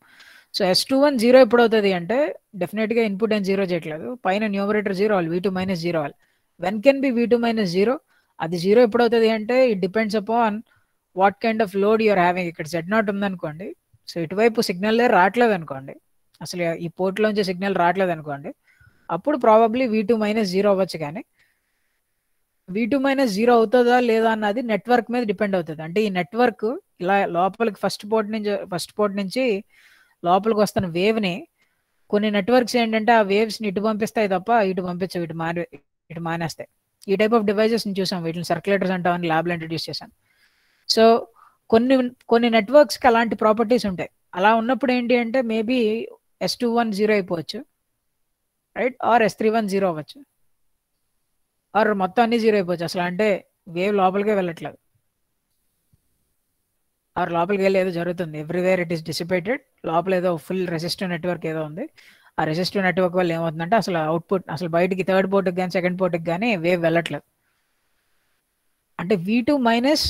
So S two one zero ఎప్పుడు అవుతుంది అంటే డెఫినెట్గా ఇన్పుట్ ఏం జీరో చేయట్లేదు. పైన న్యూమరేటర్ జీరో అవ్వాలి వీ టూ మైనస్ జీరో అవ్వాలి. When can be V two minus zero అది జీరో ఎప్పుడు అవుతుంది అంటే it depends upon what kind of load you are having ఇక్కడ జెడ్ నాట్ ఉందనుకోండి. సో ఇటువైపు సిగ్నల్ రావట్లేదు అనుకోండి అసలు ఈ పోర్ట్లోంచి సిగ్నల్ రావట్లేదు అనుకోండి అప్పుడు probably V two minus zero అవ్వచ్చు కానీ వీ టూ మైనస్ జీరో అవుతుందా లేదా అన్నది నెట్వర్క్ మీద డిపెండ్ అవుతుంది. అంటే ఈ నెట్వర్క్ ఇలా లోపలికి ఫస్ట్ పోర్ట్ నుంచి ఫస్ట్ పోర్ట్ నుంచి లోపలికి వస్తున్న వేవ్ని కొన్ని నెట్వర్క్స్ ఏంటంటే ఆ వేవ్స్ని ఇటు పంపిస్తాయి తప్ప ఇటు పంపించవు ఇటు మానే ఇటు మానేస్తాయి. ఈ టైప్ ఆఫ్ డివైజెస్ని చూసాం వీటిని సర్క్యులేటర్స్ అంటామని ల్యాబ్లో ఇంట్రడ్యూస్ చేశాను సో కొన్ని కొన్ని నెట్వర్క్స్కి అలాంటి ప్రాపర్టీస్ ఉంటాయి. అలా ఉన్నప్పుడు ఏంటి అంటే maybe S two one zero అయిపోవచ్చు right or S three one zero అవ్వచ్చు. ఆర్ మొత్తం అన్ని జీరో అయిపోవచ్చు. అసలు అంటే వేవ్ లోపలికే వెళ్ళట్లేదు. ఆర్ లోపలికి వెళ్ళి ఏదో జరుగుతుంది. ఎవ్రీవేర్ ఇట్ ఈస్ డిసిపేటెడ్ లోపల ఏదో ఫుల్ రెసిస్టివ్ నెట్వర్క్ ఏదో ఉంది. ఆ రెసిస్టివ్ నెట్వర్క్ వల్ల ఏమవుతుందంటే అసలు అవుట్పుట్ అసలు బయటికి థర్డ్ పోర్ట్కి కానీ సెకండ్ పోర్ట్కి కానీ వేవ్ వెళ్ళట్లేదు. అంటే V two minus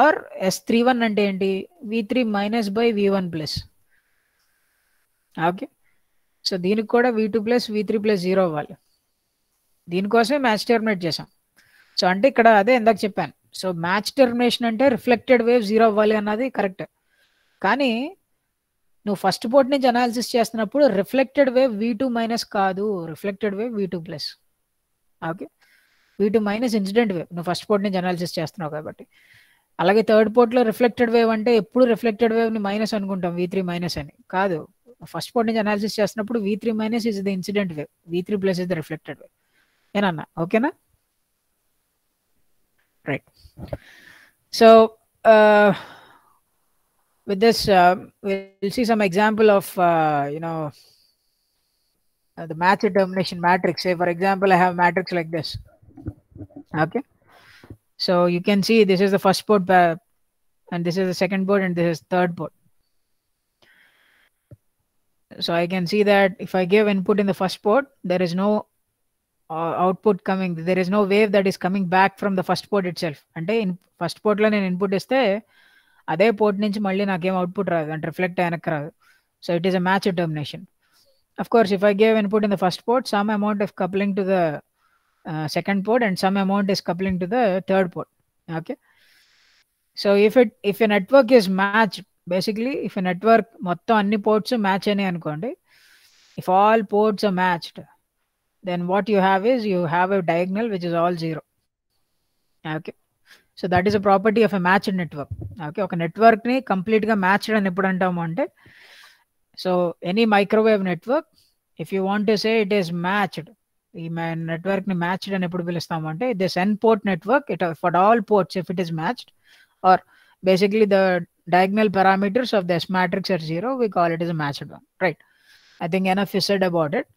or S three one అంటే ఏంటి? V three minus by V one plus okay so దీనికి కూడా V two plus V three plus zero అవ్వాలి. దీనికోసమే మ్యాచ్ టెర్మినేట్ చేసాం సో అంటే ఇక్కడ అదే ఇందాక చెప్పాను. సో మ్యాచ్ టెర్మినేషన్ అంటే రిఫ్లెక్టెడ్ వేవ్ జీరో అవ్వాలి అన్నది కరెక్ట్ కానీ నువ్వు ఫస్ట్ పోర్ట్ నుంచి అనాలిసిస్ చేస్తున్నప్పుడు reflected wave V two minus కాదు. Reflected wave V two plus okay V two minus incident wave నువ్వు ఫస్ట్ పోర్ట్ నుంచి అనాలిసిస్ చేస్తున్నావు కాబట్టి. అలాగే థర్డ్ పోర్ట్లో రిఫ్లెక్టెడ్ వేవ్ అంటే ఎప్పుడు రిఫ్లెక్టెడ్ వేవ్ని మైనస్ అనుకుంటాం వి త్రీ మైనస్ అని. కాదు. ఫస్ట్ పోర్ట్ నుంచి అనాలిసిస్ చేస్తున్నప్పుడు V three minus is the incident wave V three plus is the reflected wave ఏనన్నా ఓకేనా? Right so uh, with this uh, we'll see some example of uh, you know uh, the match determination matrix. Say for example i have matrix like this. Okay? so you can see this is the first port pa- and this is the second port and this is third port so i can see that if i give input in the first port there is no uh, output coming there is no wave that is coming back from the first port itself అంటే first పోర్ట్లో నేను input ఇస్తే అదే port నుంచి మళ్ళీ నాకేం output రాదు అంటే reflect వెనక్కి రాదు so it is a match determination of course if I gave input in the first port some amount of coupling to the second port and some amount is coupling to the third port okay so if it if a network is match basically if a network మొత్తం అన్ని ports match అని అనుకోండి if all ports are matched then what you have is you have a diagonal which is all zero okay so that is a property of a matched network okay ఒక నెట్వర్క్ని కంప్లీట్గా matched అని ఎప్పుడు అంటాము అంటే so any microwave network if you want to say it is matched ఈ నెట్వర్క్ని matched అని ఎప్పుడు పిలుస్తాము అంటే this N port network it for all ports if it is matched or basically the diagonal parameters of this matrix are zero, we call it as a matched one, right? I think enough is said about it.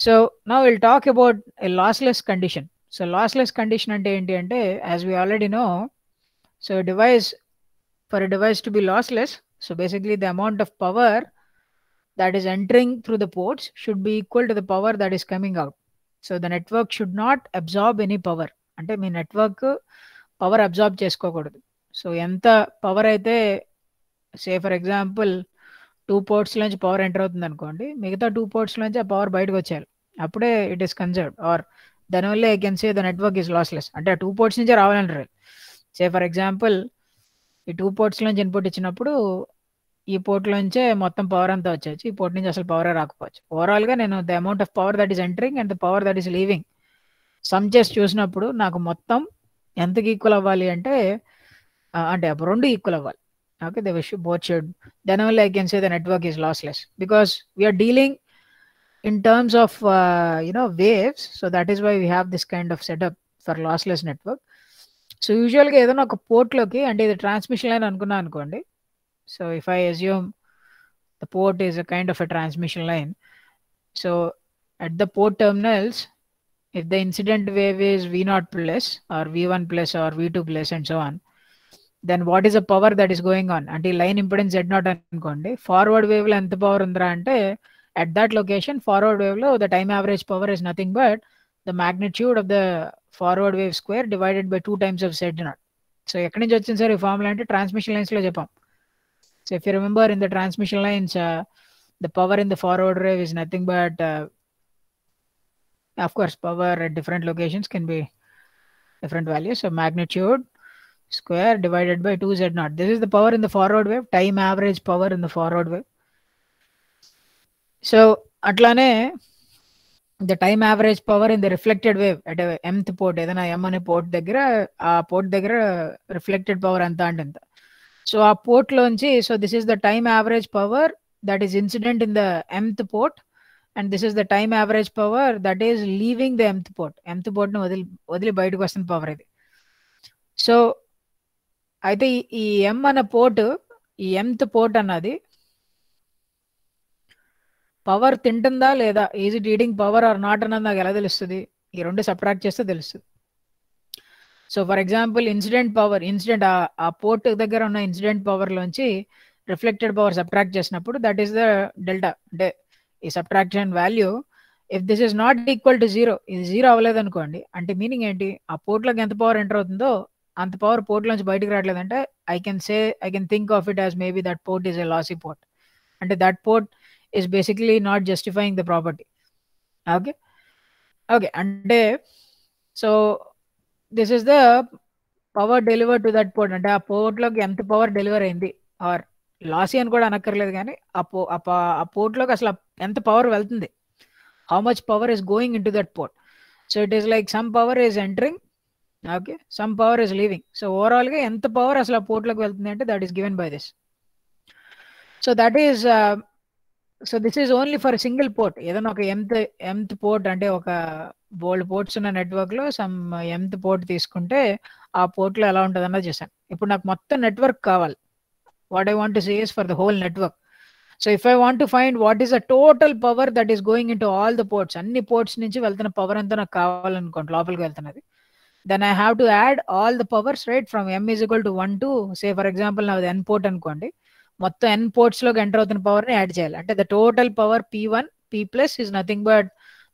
So now we'll talk about a lossless condition. So lossless condition ante enti ante as we already know, so a device for a device to be lossless, so basically the amount of power that is entering through the ports should be equal to the power that is coming out. So the network should not absorb any power అంటే మీ network power absorb చేసుకోకూడదు. So ఎంత power అయితే say for example two ports నుంచి power enter అవుతుంది అనుకోండి మిగతా two ports నుంచి ఆ పవర్ బయటకు వచ్చేయాలి. అప్పుడే ఇట్ ఈస్ కన్సర్వ్డ్ ఆర్ దానివల్ల I can say the network is lossless అంటే ఆ టూ పోర్ట్స్ నుంచే రావాలంటారు. సే ఫర్ ఎగ్జాంపుల్ ఈ టూ పోర్ట్స్ నుంచి ఇన్పుట్ ఇచ్చినప్పుడు ఈ పోర్ట్ నుంచే మొత్తం పవర్ అంతా వచ్చేసి ఈ పోర్ట్ నుంచి అసలు పవరే రాకపోవచ్చు. ఓవరాల్గా నేను the amount of power that is entering and the power that is leaving sum చేసి చూసినప్పుడు నాకు మొత్తం ఎంతకి ఈక్వల్ అవ్వాలి అంటే అంటే రెండు ఈక్వల్ అవ్వాలి. Okay the wish both should then only I can say the network is lossless because we are dealing in terms of you know waves so that is why we have this kind of setup for lossless network so యూజువల్గా ఏదైనా ఒక పోర్ట్లోకి అంటే ఇది transmission line అనుకున్నాను అనుకోండి so if I assume the port is a kind of a transmission line so at the port terminals if the incident wave is v naught plus or v1 plus or v2 plus and so on then what is the power that is going on? అంటే ఈ line impedance Z naught అనుకోండి forward వేవ్లో ఎంత power ఉందిరా అంటే at that location forward వేవ్లో the time average power is nothing but the magnitude of the forward wave square divided by two times of Z naught so ఎక్కడి నుంచి వచ్చింది sir ఈ ఫార్ములా అంటే ట్రాన్స్మిషన్ లైన్స్లో చెప్పాం. So if you remember in the transmission lines, uh, the power in the forward wave is nothing but, uh, of course, power at different locations can be different values. So magnitude square divided by 2 z naught. This is the power in the forward wave, time average power in the forward wave. So అట్లానే the time average power in the reflected wave అంటే ఎంత్ port ఏదైనా M అనే port దగ్గర ఆ port దగ్గర reflected power ఎంత అంటే ఎంత సో ఆ పోర్ట్ లోంచి so this is the time average power that is incident in the mth port and this is the time average power that is leaving the mth port mth పోర్ట్ని వదిలి వదిలి బయటకు వస్తున్న power ఇది. So అయితే ఈ ఎం అనే port ఈ ఎంత్ port అన్నది పవర్ తింటుందా లేదా is it eating power or not అన్నది నాకు ఎలా తెలుస్తుంది? ఈ రెండు సబ్ట్రాక్ట్ చేస్తే తెలుస్తుంది. So for example incident power incident ఆ పోర్ట్ దగ్గర ఉన్న ఇన్సిడెంట్ పవర్ లోంచి రిఫ్లెక్టెడ్ పవర్ సబ్ట్రాక్ట్ చేసినప్పుడు దట్ ఈస్ ద డెల్టా అంటే ఈ subtraction value if this is not equal to zero ఇది జీరో అవ్వలేదు అనుకోండి అంటే మీనింగ్ ఏంటి? ఆ పోర్ట్లోకి ఎంత పవర్ ఎంటర్ అవుతుందో అంత పవర్ పోర్ట్ నుంచి బయటకు రావట్లేదంటే I can say I can think of it as maybe that port is a lossy port అంటే that port is basically not justifying the property okay okay అంటే so this is the power deliver to that port. అంటే ఆ పోర్ట్లోకి ఎంత power deliver అయింది? Or lossy అని కూడా అనక్కర్లేదు కానీ ఆ పో ఆ పోర్ట్లోకి అసలు ఎంత పవర్ వెళ్తుంది? How much power is going in to that port so it is like some power is entering okay some power is leaving so ఓవరాల్గా ఎంత పవర్ అసలు ఆ పోర్ట్లోకి వెళ్తుంది అంటే that is given by this so that is so this is only for single port ఏదైనా ఒక ఎంత్ ఎంత్ port అంటే ఒక బోల్డ్ పోర్ట్స్ ఉన్న నెట్వర్క్లో సమ్ ఎంత్ పోర్ట్ తీసుకుంటే ఆ పోర్ట్లో ఎలా ఉంటుంది అన్నది చేశాను. ఇప్పుడు నాకు మొత్తం నెట్వర్క్ కావాలి. What I want is for the whole network so if I want to find what is the total power that is going in to all the ports అన్ని పోర్ట్స్ నుంచి వెళ్తున్న పవర్ అంతా నాకు కావాలనుకోండి లోపలికి వెళ్తున్నది. Then I have to add all the powers right from M equal to one to say for example నాది ఎన్ port అనుకోండి. మొత్తం ఎన్ పోర్ట్స్లోకి ఎంటర్ అవుతున్న పవర్ని యాడ్ చేయాలి. అంటే the total power P one P plus is nothing but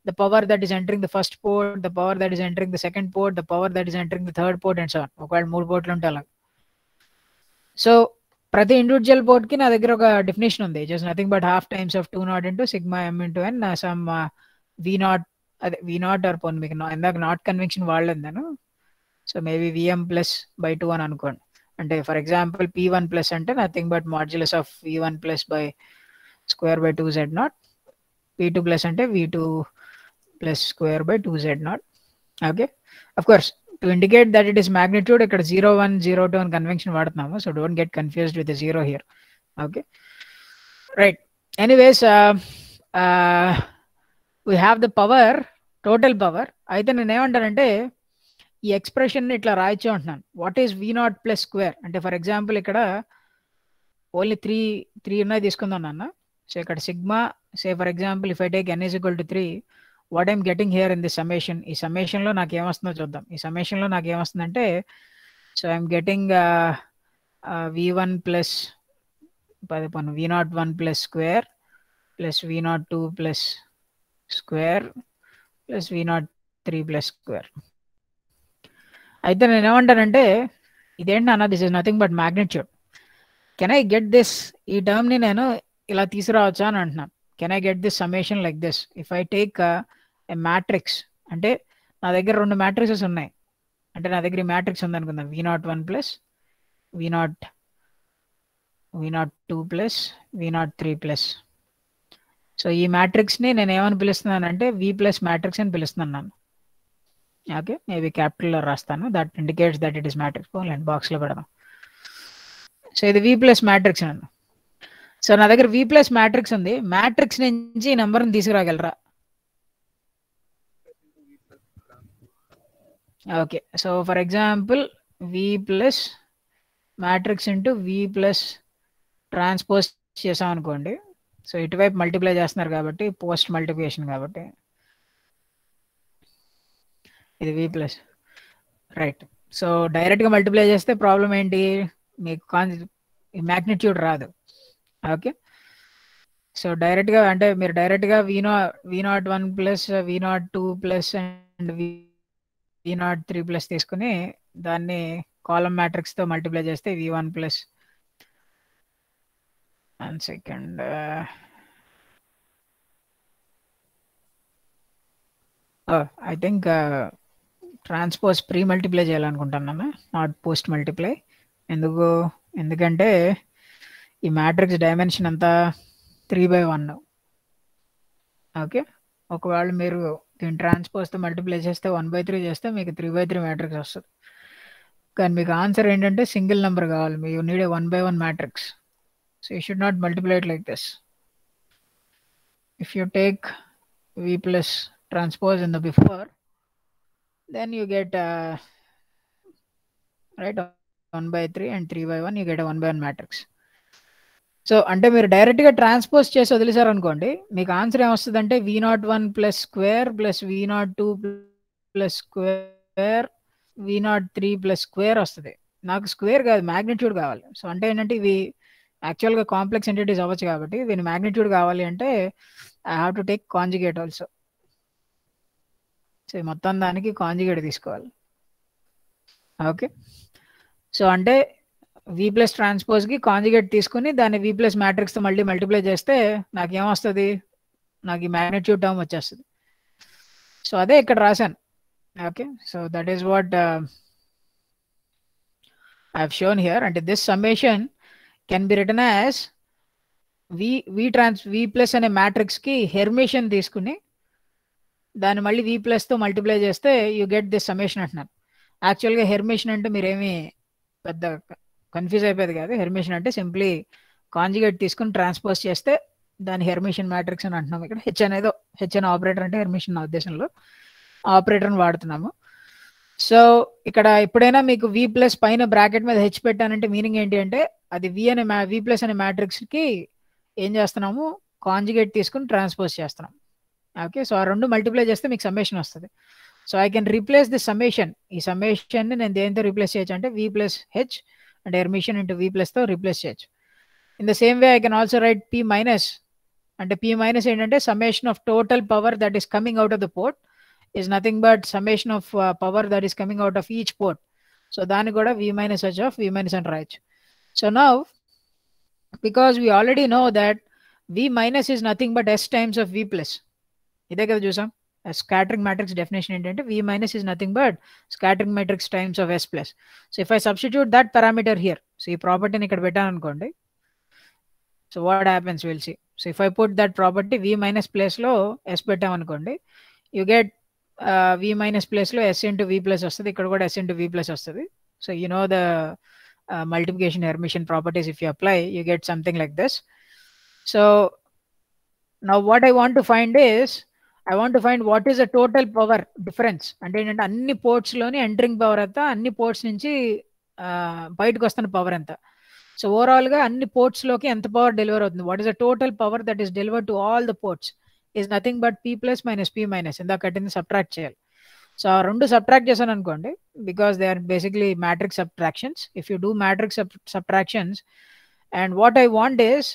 the power that is entering the first port the power that is entering the second port the power that is entering the third port and so ఒకవేళ మూడు పోర్ట్లు ఉంటే అలా so ప్రతి individual పోర్ట్కి నా దగ్గర ఒక definition ఉంది. Just nothing but half times of two naught into sigma M into N sum V naught అదే వి నాట్ ఆర్ పోన్ మీకు ఇందాక నాట్ కన్వెన్షన్ వాడలేదు నేను. So maybe VM plus by two అని అనుకోండి. అంటే for example P one plus అంటే nothing but modulus of V one plus by square by two Z naught P two plus అంటే V two plus square by two Z naught okay of course to indicate that it is ఇక్కడ zero one zero two అని convention వాడుతున్నాము. So don't get confused with zero here okay right anyways we have the power total power అయితే నేను ఏమంటానంటే ఈ expression ఇట్లా రాయొచ్చు అంటున్నాను. What is V naught plus square అంటే ఫర్ ఎగ్జాంపుల్ ఇక్కడ ఓన్లీ త్రీ త్రీ ఉన్నాయి తీసుకుందాం నాన్న. సో ఇక్కడ sigma say for example if I take N is equal to three what I'm getting here in the summation ఈ సమ్మేషన్లో నాకు ఏమొస్తుందో చూద్దాం. ఈ సమ్మేషన్లో నాకు ఏమొస్తుందంటే so I'm getting V one plus పది పన్ను V naught one plus square plus V naught two plus square plus V naught three plus square అయితే నేను ఏమంటానంటే ఇదేంటి అన్న this is nothing but magnitude can I get this ఈ టర్మ్ని నేను ఇలా తీసుకురావచ్చా అని అంటున్నాను. Can I get this summation like this if I take matrix? అంటే నా దగ్గర రెండు మ్యాట్రిక్సెస్ ఉన్నాయి. అంటే నా దగ్గర ఈ మ్యాట్రిక్స్ ఉంది అనుకుందాం V naught one plus V naught V naught two plus V naught three plus. So ఈ మ్యాట్రిక్స్ని నేను ఏమని పిలుస్తున్నానంటే వి ప్లస్ మ్యాట్రిక్స్ అని పిలుస్తున్నాను ఓకే? మేబీ క్యాపిటల్లో రాస్తాను. That indicates that it is matrix పోలేండి బాక్స్లో పెడదాం. సో ఇది వి ప్లస్ మ్యాట్రిక్స్ అన్న సో నా దగ్గర వి ప్లస్ మ్యాట్రిక్స్ ఉంది. మ్యాట్రిక్స్ నుంచి ఈ నెంబర్ని తీసుకురాగలరా? Okay so for example V plus matrix into V plus transpose చేసాం అనుకోండి. సో ఇటువైపు మల్టిప్లై చేస్తున్నారు కాబట్టి పోస్ట్ మల్టిప్లికేషన్ కాబట్టి. ఇది వి ప్లస్ రైట్ సో డైరెక్ట్గా మల్టిప్లై చేస్తే ప్రాబ్లం ఏంటి? మీకు కాన్ మ్యాగ్నిట్యూడ్ రాదు. ఓకే సో డైరెక్ట్గా అంటే మీరు డైరెక్ట్గా V naught V naught one plus V naught two plus and V V naught three plus తీసుకుని దాన్ని కాలం మ్యాట్రిక్స్తో మల్టిప్లై చేస్తే V one plus. One second. I think transpose pre multiply చేయాలనుకుంటున్నాను? Not post multiply. ఎందుకు? ఎందుకంటే ఈ matrix dimension అంతా three by one. Okay? ఒకవేళ మీరు దీన్ని ట్రాన్స్పోజ్తో మల్టిప్లై చేస్తే వన్ బై త్రీ చేస్తే మీకు త్రీ బై త్రీ మ్యాట్రిక్స్ వస్తుంది. కానీ మీకు ఆన్సర్ ఏంటంటే సింగిల్ నెంబర్ కావాలి. మీ you need a one by one matrix. So you should not multiply it like this if you take v plus transpose in the before then you get uh, right 1 by 3 and 3 by 1 you get a 1 by 1 matrix. So అంటే మీరు డైరెక్ట్గా transpose చేసి వదిలేశారు అనుకోండి మీకు answer ఏమొస్తుందంటే V naught one plus square plus V naught two plus square V naught three plus square వస్తుంది. నాకు స్క్వేర్ కాదు మ్యాగ్నిట్యూడ్ కావాలి. సో అంటే ఏంటంటే ఇవి యాక్చువల్గా కాంప్లెక్స్ ఎంటిటీస్ అవ్వచ్చు కాబట్టి దీని మ్యాగ్నిట్యూడ్ కావాలి అంటే I have to take conjugate also. So మొత్తం దానికి కాంజిగేట్ తీసుకోవాలి. ఓకే? సో అంటే వి ప్లస్ ట్రాన్స్పోజ్కి కాంజిగేట్ తీసుకుని దాన్ని వి ప్లస్ మ్యాట్రిక్స్తో మళ్ళీ మల్టిప్లై చేస్తే నాకు ఏమొస్తుంది నాకు ఈ మ్యాగ్నిట్యూడ్ టర్మ్ వచ్చేస్తుంది. సో అదే ఇక్కడ రాశాను. Okay so that is what I హ్ షోన్ హియర్ అంటే this summation can be written as V V trans V plus అనే మ్యాట్రిక్స్కి హెర్మేషన్ తీసుకుని దాన్ని మళ్ళీ వి ప్లస్తో మల్టిప్లై చేస్తే యూ గెట్ దిస్ సమ్మేషన్ అంటున్నారు. యాక్చువల్గా హెర్మేషన్ అంటే మీరేమి పెద్ద కన్ఫ్యూజ్ అయిపోయేది కాదు. హెర్మిషన్ అంటే సింప్లీ కాంజిగేట్ తీసుకుని ట్రాన్స్పోజ్ చేస్తే దాని హెర్మిషన్ మ్యాట్రిక్స్ అని అంటున్నాం ఇక్కడ. హెచ్ అనేది హెచ్ అనే ఆపరేటర్ అంటే హెర్మిషన్ నా ఉద్దేశంలో. ఆపరేటర్ని వాడుతున్నాము. సో ఇక్కడ ఎప్పుడైనా మీకు వి ప్లస్ పైన బ్రాకెట్ మీద హెచ్ పెట్టానంటే మీనింగ్ ఏంటి అంటే అది వి అనే మ్యా వి ప్లస్ అనే మ్యాట్రిక్స్కి ఏం చేస్తున్నాము? కాంజిగేట్ తీసుకుని ట్రాన్స్పోజ్ చేస్తున్నాం. ఓకే సో ఆ రెండు మల్టిప్లై చేస్తే మీకు సమ్మేషన్ వస్తుంది. So I can replace the summation ఈ సమ్మేషన్ని నేను దేంతో రీప్లేస్ చేయొచ్చు అంటే V plus H and hermitian into V ప్లస్తో replace చేయొచ్చు. In the same way I can also write P minus అంటే పి మైనస్ ఏంటంటే summation of total power that is coming out of the port is nothing but summation of power that is coming out of each port so దాన్ని కూడా V minus H of V minus అని రాయొచ్చు. So now because we already know that V minus is nothing but S times of V plus ఇదే కదా చూసాం? Scattering matrix definition ఏంటంటే V minus is nothing but scattering matrix times of S plus so if I substitute that parameter here so ఈ ప్రాపర్టీని ఇక్కడ పెట్టాను అనుకోండి so what happens will see so if I put that property V minus ప్లేస్లో S పెట్టామనుకోండి you get we minus ప్లేస్లో S into వి plus వస్తుంది. ఇక్కడ కూడా ఎస్ ఇంటూ వి ప్లస్ వస్తుంది. So you know the multiplication hermitian properties if you apply you get something like this. So now what i want to find is I want to find what is the total power difference అంటే ఏంటంటే అన్ని పోర్ట్స్లోని entering power ఎంత అన్ని ports నుంచి బయటకు వస్తున్న power ఎంత so ఓవరాల్గా అన్ని పోర్ట్స్లోకి ఎంత పవర్ డెలివర్ అవుతుంది? What is the total power that is deliver to all the ports is nothing but P plus minus P minus ఇందాక కట్టింది సబ్ట్రాక్ట్ చేయాలి. సో ఆ రెండు సబ్ట్రాక్ట్ చేశాను అనుకోండి because they are basically matrix subtractions if you do matrix subtractions and what I want is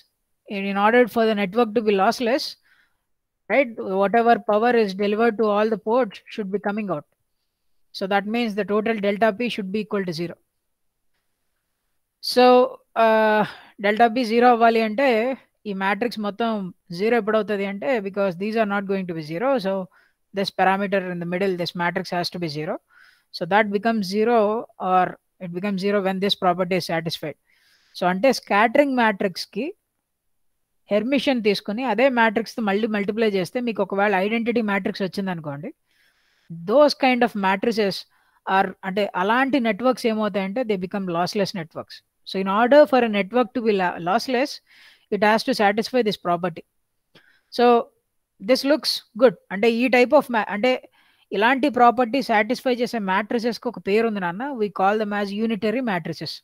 in order for the network to be lossless right? Whatever power is delivered to all the ports should be coming out. So that means the total delta p should be equal to zero. So delta B zero అవ్వాలి అంటే ఈ matrix మొత్తం zero ఎప్పుడవుతుంది అంటే because these are not going to be zero so this parameter in the middle this matrix has to be zero so that become zero or it become zero when this property is satisfied so అంటే scattering మ్యాట్రిక్స్కి hermitian తీసుకుని అదే మ్యాట్రిక్స్తో మళ్ళీ multiply చేస్తే మీకు ఒకవేళ identity matrix వచ్చింది అనుకోండి those kind of matrices are అంటే అలాంటి networks ఏమవుతాయంటే they become lossless networks so in order for a network to be lossless it has to satisfy this property so this looks good అంటే ఈ type of అంటే ఇలాంటి property satisfy చేసే మ్యాట్రిసెస్కి ఒక పేరు ఉంది నాన్న. We call them as unitary matrices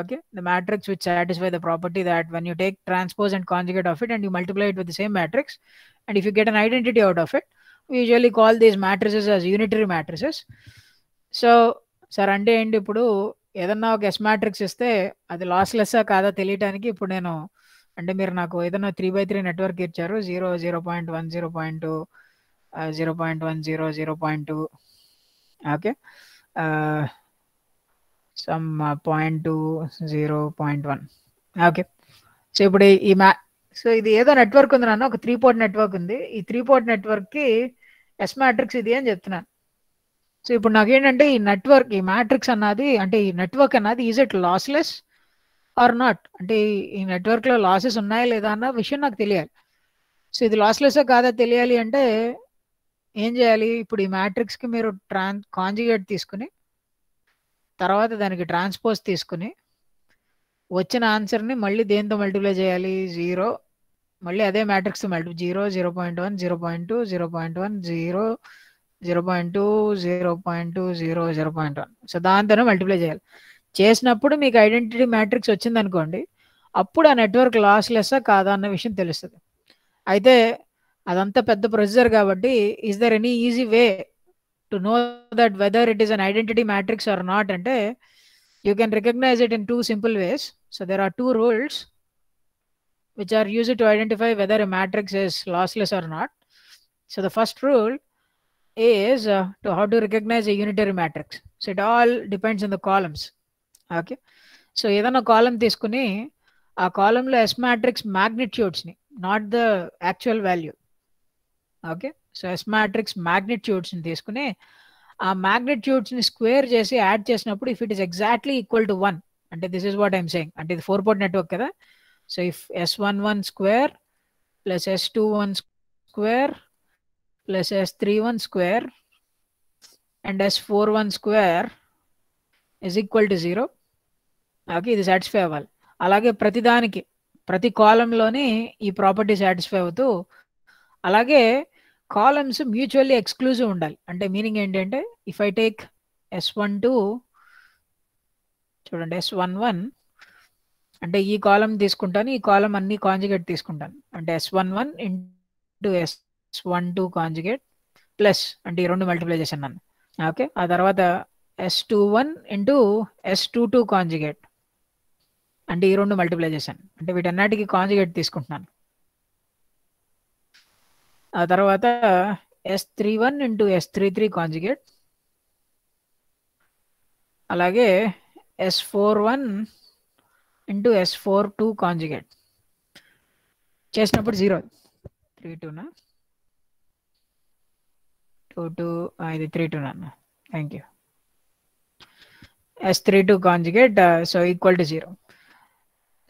okay the matrix which satisfy the property that when you take transpose and conjugate of it and you multiply it with the same matrix and if you get an identity out of it we usually call these matrices as unitary matrices so sir అంటే ఏంటి ఇప్పుడు ఏదన్నా ఒక S matrix ఇస్తే అది లాస్లెస్సా కాదా తెలియటానికి ఇప్పుడు నేను అంటే మీరు నాకు ఏదన్నా త్రీ బై త్రీ నెట్వర్క్ ఇచ్చారు zero zero point one zero point two zero point one zero zero point two okay some uh, 0.2 0.1 okay so ఇప్పుడు ఈ- మ్యా సో ఇది ఏదో నెట్వర్క్ ఉంది నాన్న ఒక త్రీ పోర్ట్ నెట్వర్క్ ఉంది. ఈ త్రీ పోర్ట్ నెట్వర్క్కి ఎస్ మ్యాట్రిక్స్ ఇది అని చెప్తున్నాను. సో ఇప్పుడు నాకు ఏంటంటే ఈ నెట్వర్క్ ఈ మ్యాట్రిక్స్ అన్నది అంటే ఈ నెట్వర్క్ అన్నది is it lossless or not అంటే ఈ- ఈ నెట్వర్క్లో లాసెస్ ఉన్నాయా లేదా అన్న విషయం నాకు తెలియాలి. సో ఇది లాస్లెస్ కాదా తెలియాలి అంటే ఏం చేయాలి? ఇప్పుడు ఈ మ్యాట్రిక్స్కి మీరు ట్రాన్ కాంజిగేట్ తీసుకుని తర్వాత దానికి ట్రాన్స్పోజ్ తీసుకుని వచ్చిన ఆన్సర్ని మళ్ళీ దేంతో మల్టిప్లై చేయాలి? జీరో మళ్ళీ అదే matrix multiply zero zero point one zero point two zero point one zero zero point two zero point two zero zero point one so దాంతోనే మల్టిప్లై చేయాలి. చేసినప్పుడు మీకు ఐడెంటిటీ మ్యాట్రిక్స్ వచ్చింది అనుకోండి అప్పుడు ఆ నెట్వర్క్ లాస్ లెస్సా కాదా అన్న విషయం తెలుస్తుంది. అయితే అదంతా పెద్ద ప్రొసీజర్ కాబట్టి is there any easy way To know that whether it is an identity matrix or not అంటే you can recognize it in two simple ways. So there are two rules which are used to identify whether a matrix is lossless or not. So the first rule is uh, to how to recognize a unitary matrix. So it all depends on the columns. Okay. So ఏదైనా కాలం తీసుకుని ఆ కాలంలో yes matrix మ్యాగ్నిట్యూడ్స్ని not the actual value okay So S matrix మ్యాగ్నిట్యూడ్స్ని తీసుకుని ఆ మ్యాగ్నిట్యూడ్స్ని square చేసి add చేసినప్పుడు if it is exactly equal to one అంటే this is what I'm saying అంటే ఇది ఫోర్ పోర్ట్ నెట్వర్క్ కదా. So if S one one square plus S two one square plus S three one square and S four one square is equal to zero okay ఇది satisfy అవ్వాలి. అలాగే ప్రతిదానికి ప్రతి కాలంలోని ఈ ప్రాపర్టీ సాటిస్ఫై అవుతూ అలాగే కాలమ్స్ మ్యూచువల్లీ ఎక్స్క్లూజివ్ ఉండాలి. అంటే మీనింగ్ ఏంటంటే if I take S one two చూడండి ఎస్ వన్ వన్ అంటే ఈ కాలం తీసుకుంటాను ఈ కాలం అన్ని కాంజుగేట్ తీసుకుంటాను. అంటే S one one into S one two conjugate plus అంటే ఈ రెండు మల్టిప్లై చేశాను నన్ను. ఓకే? ఆ తర్వాత S two one into S two two conjugate. అంటే ఈ రెండు మల్టిప్లై చేశాను. అంటే వీటన్నిటికీ కాంజుగేట్ తీసుకుంటున్నాను. ఆ తర్వాత S three one into S three three conjugate అలాగే S four one into S four two conjugate చేసినప్పుడు జీరో త్రీ టూనా టూ టూ ఇది త్రీ టూ నాన్న thank you S three two conjugate so equal to zero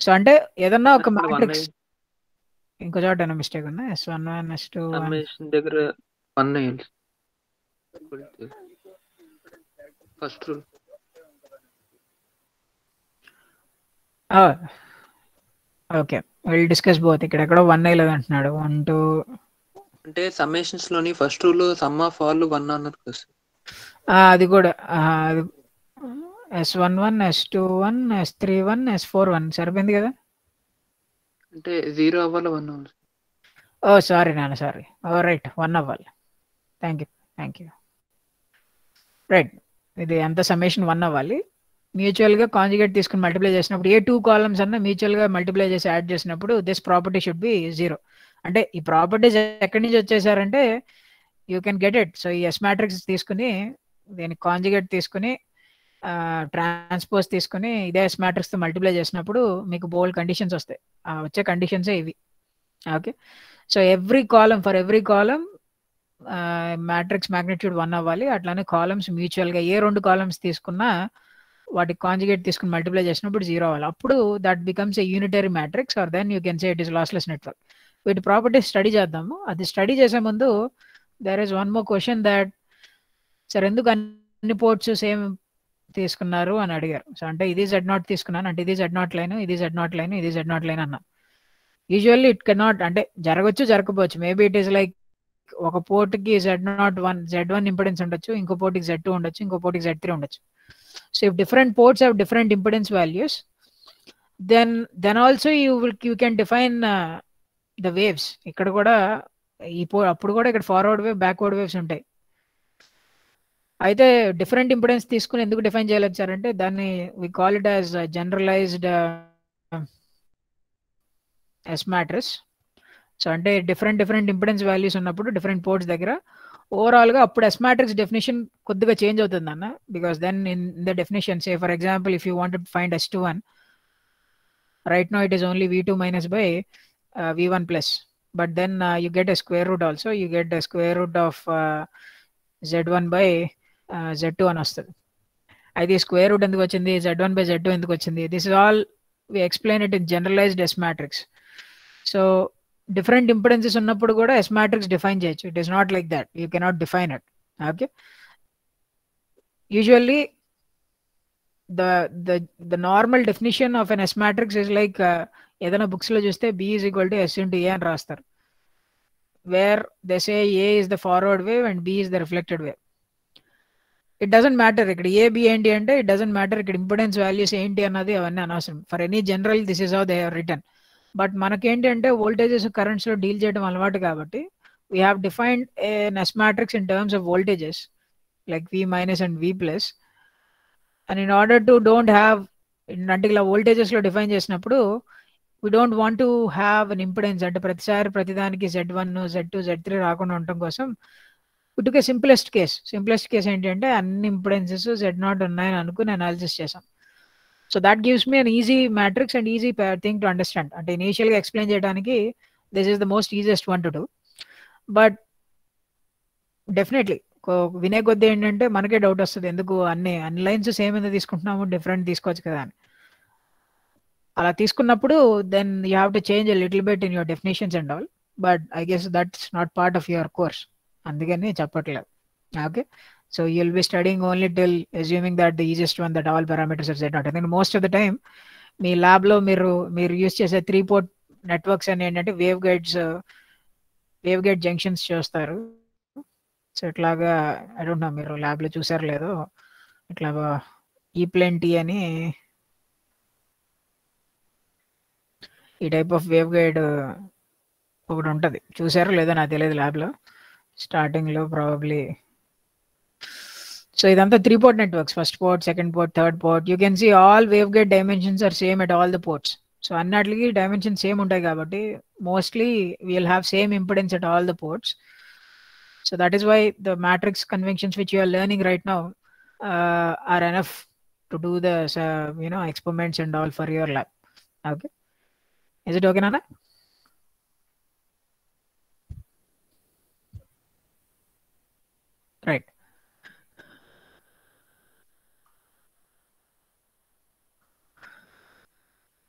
so అంటే ఏదన్నా ఒక matrix ఇంకో చోట మిస్టేక్ ఉందా? S one one S two దగ్గర one first rule okay. Will discuss both ఇక్కడ ఎక్కడో వన్ అయ్యలేదు అంటున్నాడు. వన్ టూ అంటే సమ్మేషన్స్లోని first rule sum of all one అన్నారు. అది కూడా. S one one S two one S three one S four one సరిపోయింది కదా? అంటే జీరో అవ్వాలి వన్ అవ్వాలి? ఓ సారీ నాన్న సారీ ఓ రైట్ వన్ అవ్వాలి. Thank you thank you right ఇది ఎంత సమ్మేషన్ వన్ అవ్వాలి. మ్యూచువల్గా కాంజుగేట్ తీసుకుని మల్టిప్లై చేసినప్పుడు ఏ టూ కాలమ్స్ అన్న మ్యూచువల్గా మల్టిప్లై చేసి యాడ్ చేసినప్పుడు this property should be zero అంటే ఈ ప్రాపర్టీస్ ఎక్కడి నుంచి వచ్చేసారంటే you can get it so ఈ ఎస్ మ్యాట్రిక్స్ తీసుకుని దీనికి కాంజుగేట్ తీసుకుని ట్రాన్స్పోజ్ తీసుకుని ఇదే ఎస్ మ్యాట్రిక్స్తో మల్టిప్లై చేసినప్పుడు మీకు బోల్ కండిషన్స్ వస్తాయి. వచ్చే కండిషన్స్ ఇవి. Okay so every column for every column matrix magnitude one అవ్వాలి. అట్లానే కాలమ్స్ మ్యూచువల్గా ఏ రెండు కాలమ్స్ తీసుకున్నా వాటి కాంజుగేట్ తీసుకుని మల్టిప్లై చేసినప్పుడు జీరో అవ్వాలి. అప్పుడు that becomes a unitary matrix or then you can say it is lossless network వీటి ప్రాపర్టీస్ స్టడీ చేద్దాము. అది స్టడీ చేసే ముందు there is one more question that sir ఎందుకు అన్ని పోర్ట్స్ సేమ్ తీసుకున్నారు అని అడిగారు. సో అంటే ఇది జెడ్ నాట్ తీసుకున్నాను అంటే ఇది జెడ్ నాట్ లైన్ ఇది జెడ్ నాట్ లైన్ ఇది జెడ్ నాట్ లైన్ అన్నా యూజువల్లీ ఇట్ కెన్ నాట్ అంటే జరగచ్చు జరగకపోవచ్చు. మేబీ ఇట్ ఈస్ లైక్ ఒక పోర్ట్కి Z naught one Z one impedance ఉండొచ్చు ఇంకో పోర్ట్కి జెడ్ టూ ఉండొచ్చు ఇంకో పోర్ట్కి జెడ్ త్రీ ఉండొచ్చు. So if different ports have different impedance values then then also you will you can define the waves ఇక్కడ కూడా ఈ పో అప్పుడు కూడా ఇక్కడ ఫార్వర్డ్ వేవ్ బ్యాక్వర్డ్ వేవ్స్ ఉంటాయి. అయితే డిఫరెంట్ ఇంపిడెన్స్ తీసుకుని ఎందుకు డిఫైన్ చేయాలి సార్ అంటే దాన్ని we call it as generalized S matrix so అంటే డిఫరెంట్ డిఫరెంట్ ఇంపిడెన్స్ వాల్యూస్ ఉన్నప్పుడు డిఫరెంట్ పోర్ట్స్ దగ్గర ఓవరాల్గా అప్పుడు ఎస్ మ్యాట్రిక్స్ డెఫినేషన్ కొద్దిగా చేంజ్ అవుతుంది అన్న. Because then in the definition say for example if you want find S two one right no it is only V two minus by V one plus but then you get a square root also you get a square root of Z one by uh, z2 అని వస్తుంది. అయితే square root ఎందుకు వచ్చింది? Z one by Z two ఎందుకు వచ్చింది? This is all we explain it in generalized S matrix so different impedances ఉన్నప్పుడు కూడా S matrix define చేయొచ్చు. It is not like that you cannot define it okay usually the the the normal definition of N S matrix is like ఏదైనా బుక్స్లో చూస్తే B is equal to S into A అని రాస్తారు. Where these say A is the forward wave and B is the reflected wave it doesn't matter ఇక్కడ A B ఏంటి అంటే it doesn't matter ఇక్కడ impedance values ఏంటి అన్నది అవన్నీ అనవసరం. For any general this is how they written but మనకేంటి అంటే వోల్టేజెస్ కరెంట్స్లో డీల్ చేయడం అలవాటు కాబట్టి we have defined an S matrix in terms of voltages like V minus and V plus and in order to don't have అంటే ఇలా వోల్టేజెస్లో define చేసినప్పుడు we don't want to have an impedance అంటే ప్రతిసారి ప్రతిదానికి Z one Z two Z three రాకుండా ఉండటం కోసం ఇటుకే సింప్లెస్ట్ కేస్. సింప్లెస్ట్ కేస్ ఏంటంటే అన్ని ఇంపిడెన్సెస్ జెడ్ నాట్ ఉన్నాయని అనుకుని అనాలిసిస్ చేసాం so that gives me an easy matrix and easy thing to understand అంటే ఇనీషియల్గా ఎక్స్ప్లెయిన్ చేయడానికి this is the most easiest one to do but definitely వినే కొద్దీ ఏంటంటే మనకే డౌట్ వస్తుంది. ఎందుకు అన్ని అన్ని లైన్స్ సేమ్ ఎందుకు తీసుకుంటున్నాము? డిఫరెంట్ తీసుకోవచ్చు కదా అని. అలా తీసుకున్నప్పుడు then you have to change little bit in your definitions and all but I guess that's not part of your course అందుకని చెప్పట్లేదు okay so you will be studying only till assuming that the easiest one that all parameters are set out ఎందుకంటే most of the time మీ ల్యాబ్లో మీరు మీరు use చేసే three port networks అని ఏంటంటే wave guides wave guide junctions చూస్తారు. So ఇట్లాగా ఐ డోంట్ నో మీరు ల్యాబ్లో చూసారు లేదో ఇట్లా ఈ ప్లేన్ టీ అని ఈ టైప్ ఆఫ్ వేవ్ గైడ్ ఒకటి ఉంటుంది. చూసారో లేదో నాకు తెలియదు ల్యాబ్లో స్టార్టింగ్లో ప్రాబబ్లీ సో ఇదంతా three port networks first port second port third port you can see all waveguide dimensions are same at all the ports so అన్నిటికి డైమెన్షన్ సేమ్ ఉంటాయి కాబట్టి mostly we'll have same impedance at all the ports So that is why the matrix conventions which you are learning right now uh, are enough to do the uh, you know experiments and all for your lab. Okay, is it okay, Nana?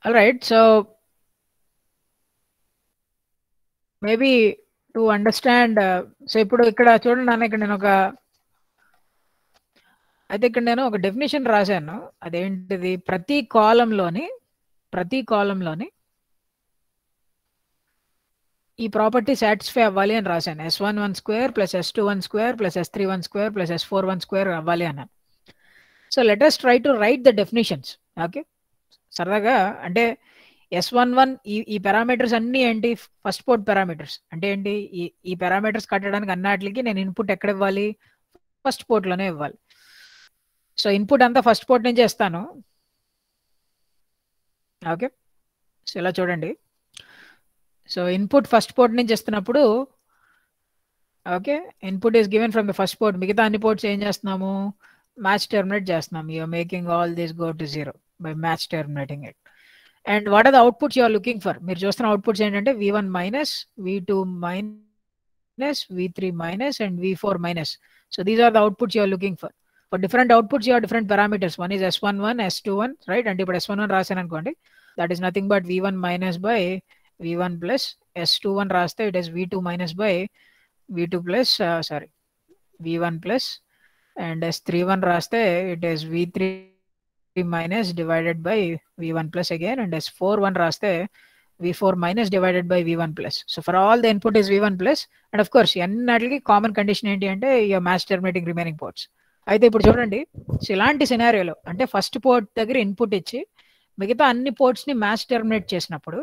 All right. So maybe to understand so ఇప్పుడు ఇక్కడ చూడండి నాన్న ఇక్కడ నేను ఒక అయితే ఇక్కడ నేను ఒక డెఫినేషన్ రాశాను. అదేంటిది? ప్రతి కాలంలోని ప్రతి కాలంలోని ఈ ప్రాపర్టీ సాటిస్ఫై అవ్వాలి అని రాశాను. S one one square plus S two one square plus S three one square plus S four one square అవ్వాలి అన్నాను. So let us try to write the definitions okay సరదాగా అంటే ఎస్ వన్ వన్ ఈ ఈ parameters అన్ని ఏంటి? First port parameters అంటే ఏంటి? ఈ ఈ పారామీటర్స్ కట్టడానికి అన్నిటికి నేను ఇన్పుట్ ఎక్కడ ఇవ్వాలి? ఫస్ట్ పోర్ట్లోనే ఇవ్వాలి. సో ఇన్పుట్ అంతా ఫస్ట్ పోర్ట్ నుంచి ఇస్తాను. ఓకే సో ఇలా చూడండి. సో ఇన్పుట్ ఫస్ట్ పోర్ట్ నుంచి ఇస్తున్నప్పుడు okay input is given from the first port మిగతా అన్ని పోర్ట్స్ ఏం చేస్తున్నాము? మ్యాచ్ టెర్మినేట్ చేస్తున్నాం you're making all this go to zero by match terminating it and what are the outputs you're looking for మీరు చూస్తున్న outputs ఏంటంటే V one minus V two minus V three minus and V four minus so these are the outputs you're looking for for different outputs you're different parameters one is S one one S two one right అంటే ఇప్పుడు S one one రాశాను అనుకోండి. That is nothing but V one minus by V one plus S two one రాస్తే it is V two minus by V two plus sorry V one plus and S three one రాస్తే it is V three minus divided by v1 plus again and as 4 1 raste v4 minus divided by v1 plus. So for all the input is v1 plus and of course అన్నిటికి common condition ఏంటి అంటే your match terminating remaining ports అయితే ఇప్పుడు చూడండి so ఇలాంటి సినారియోలో అంటే first port దగ్గర input ఇచ్చి మిగతా అన్ని పోర్ట్స్ని మ్యాచ్ టర్మినేట్ చేసినప్పుడు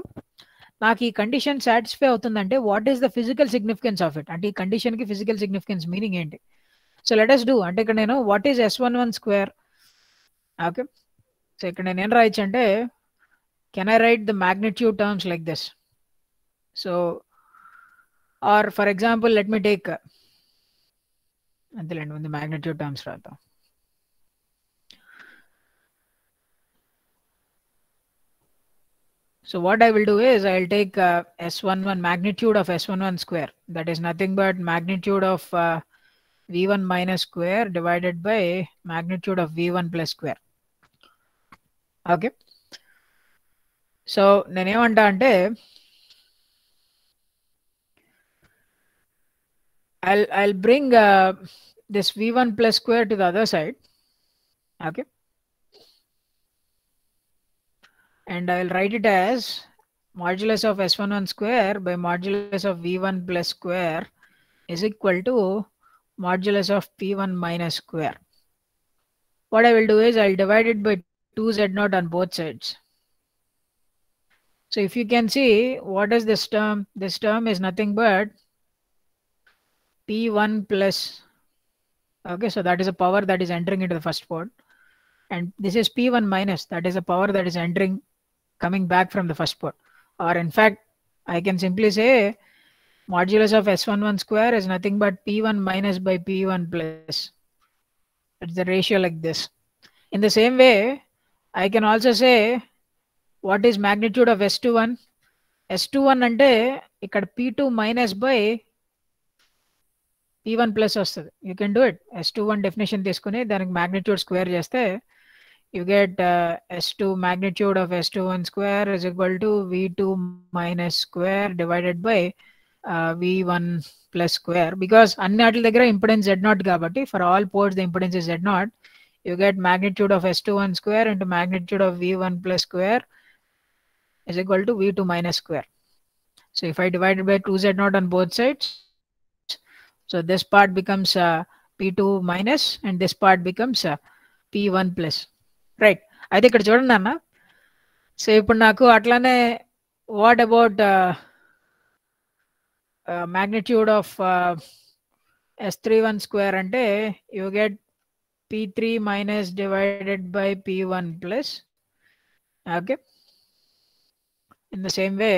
నాకు ఈ కండిషన్ సాటిస్ఫై అవుతుందంటే what is the physical significance of it అంటే ఈ కండిషన్కి ఫిజికల్ సిగ్నిఫికెన్స్ మీనింగ్ ఏంటి? సో లెట్ అస్ డూ అంటే ఇక్కడ నేను what is S one one square okay so ఇక్కడ నేను ఏం రాయొచ్చు అంటే can I write the magnitude terms like this so or for example let me take అంతేలేండి ముందు మ్యాగ్నిట్యూడ్ టర్మ్స్ రాద్దాం So what I will do is I'll take uh, S11 magnitude of S11 square. That is nothing but magnitude of uh, V1 minus square divided by magnitude of V1 plus square. Okay. So నేనేమంటా అంటే I'll I'll bring uh, this V1 plus square to the other side. Okay. And I'll write it as modulus of S11 square by modulus of V1 plus square is equal to modulus of P1 minus square. What I will do is I'll divide it by 2z0 on both sides. So if you can see, what is this term? This term is nothing but P1 plus, okay, so that is a power that is entering into the first port. And this is P1 minus, that is a power that is entering, coming back from the first port. Or in fact, I can simply say modulus of S11 square is nothing but P1 minus by P1 plus. It's the ratio like this. In the same way, I can also say what is magnitude of S21? S21 అంటే ఇక్కడ P2 minus by P1 plus వస్తుంది. You can do it S two one definition తీసుకుని దానికి magnitude square చేస్తే you get S two magnitude of S two one square is equal to V two minus square divided by V one plus square because అన్ని వాటి దగ్గర impedance Z naught కాబట్టి for all ports the impedance is Z naught You get magnitude of S two one square into magnitude of V one plus square is equal to v2 minus square. So if I divide it by 2z naught on both sides, so this part becomes uh, p2 minus and this part becomes uh, p1 plus. Right. అయితే ఇక్కడ చూడండి అన్న so ఇప్పుడు నాకు అట్లానే what about magnitude of S three one square అంటే you get P three minus divided by P one plus okay in the same way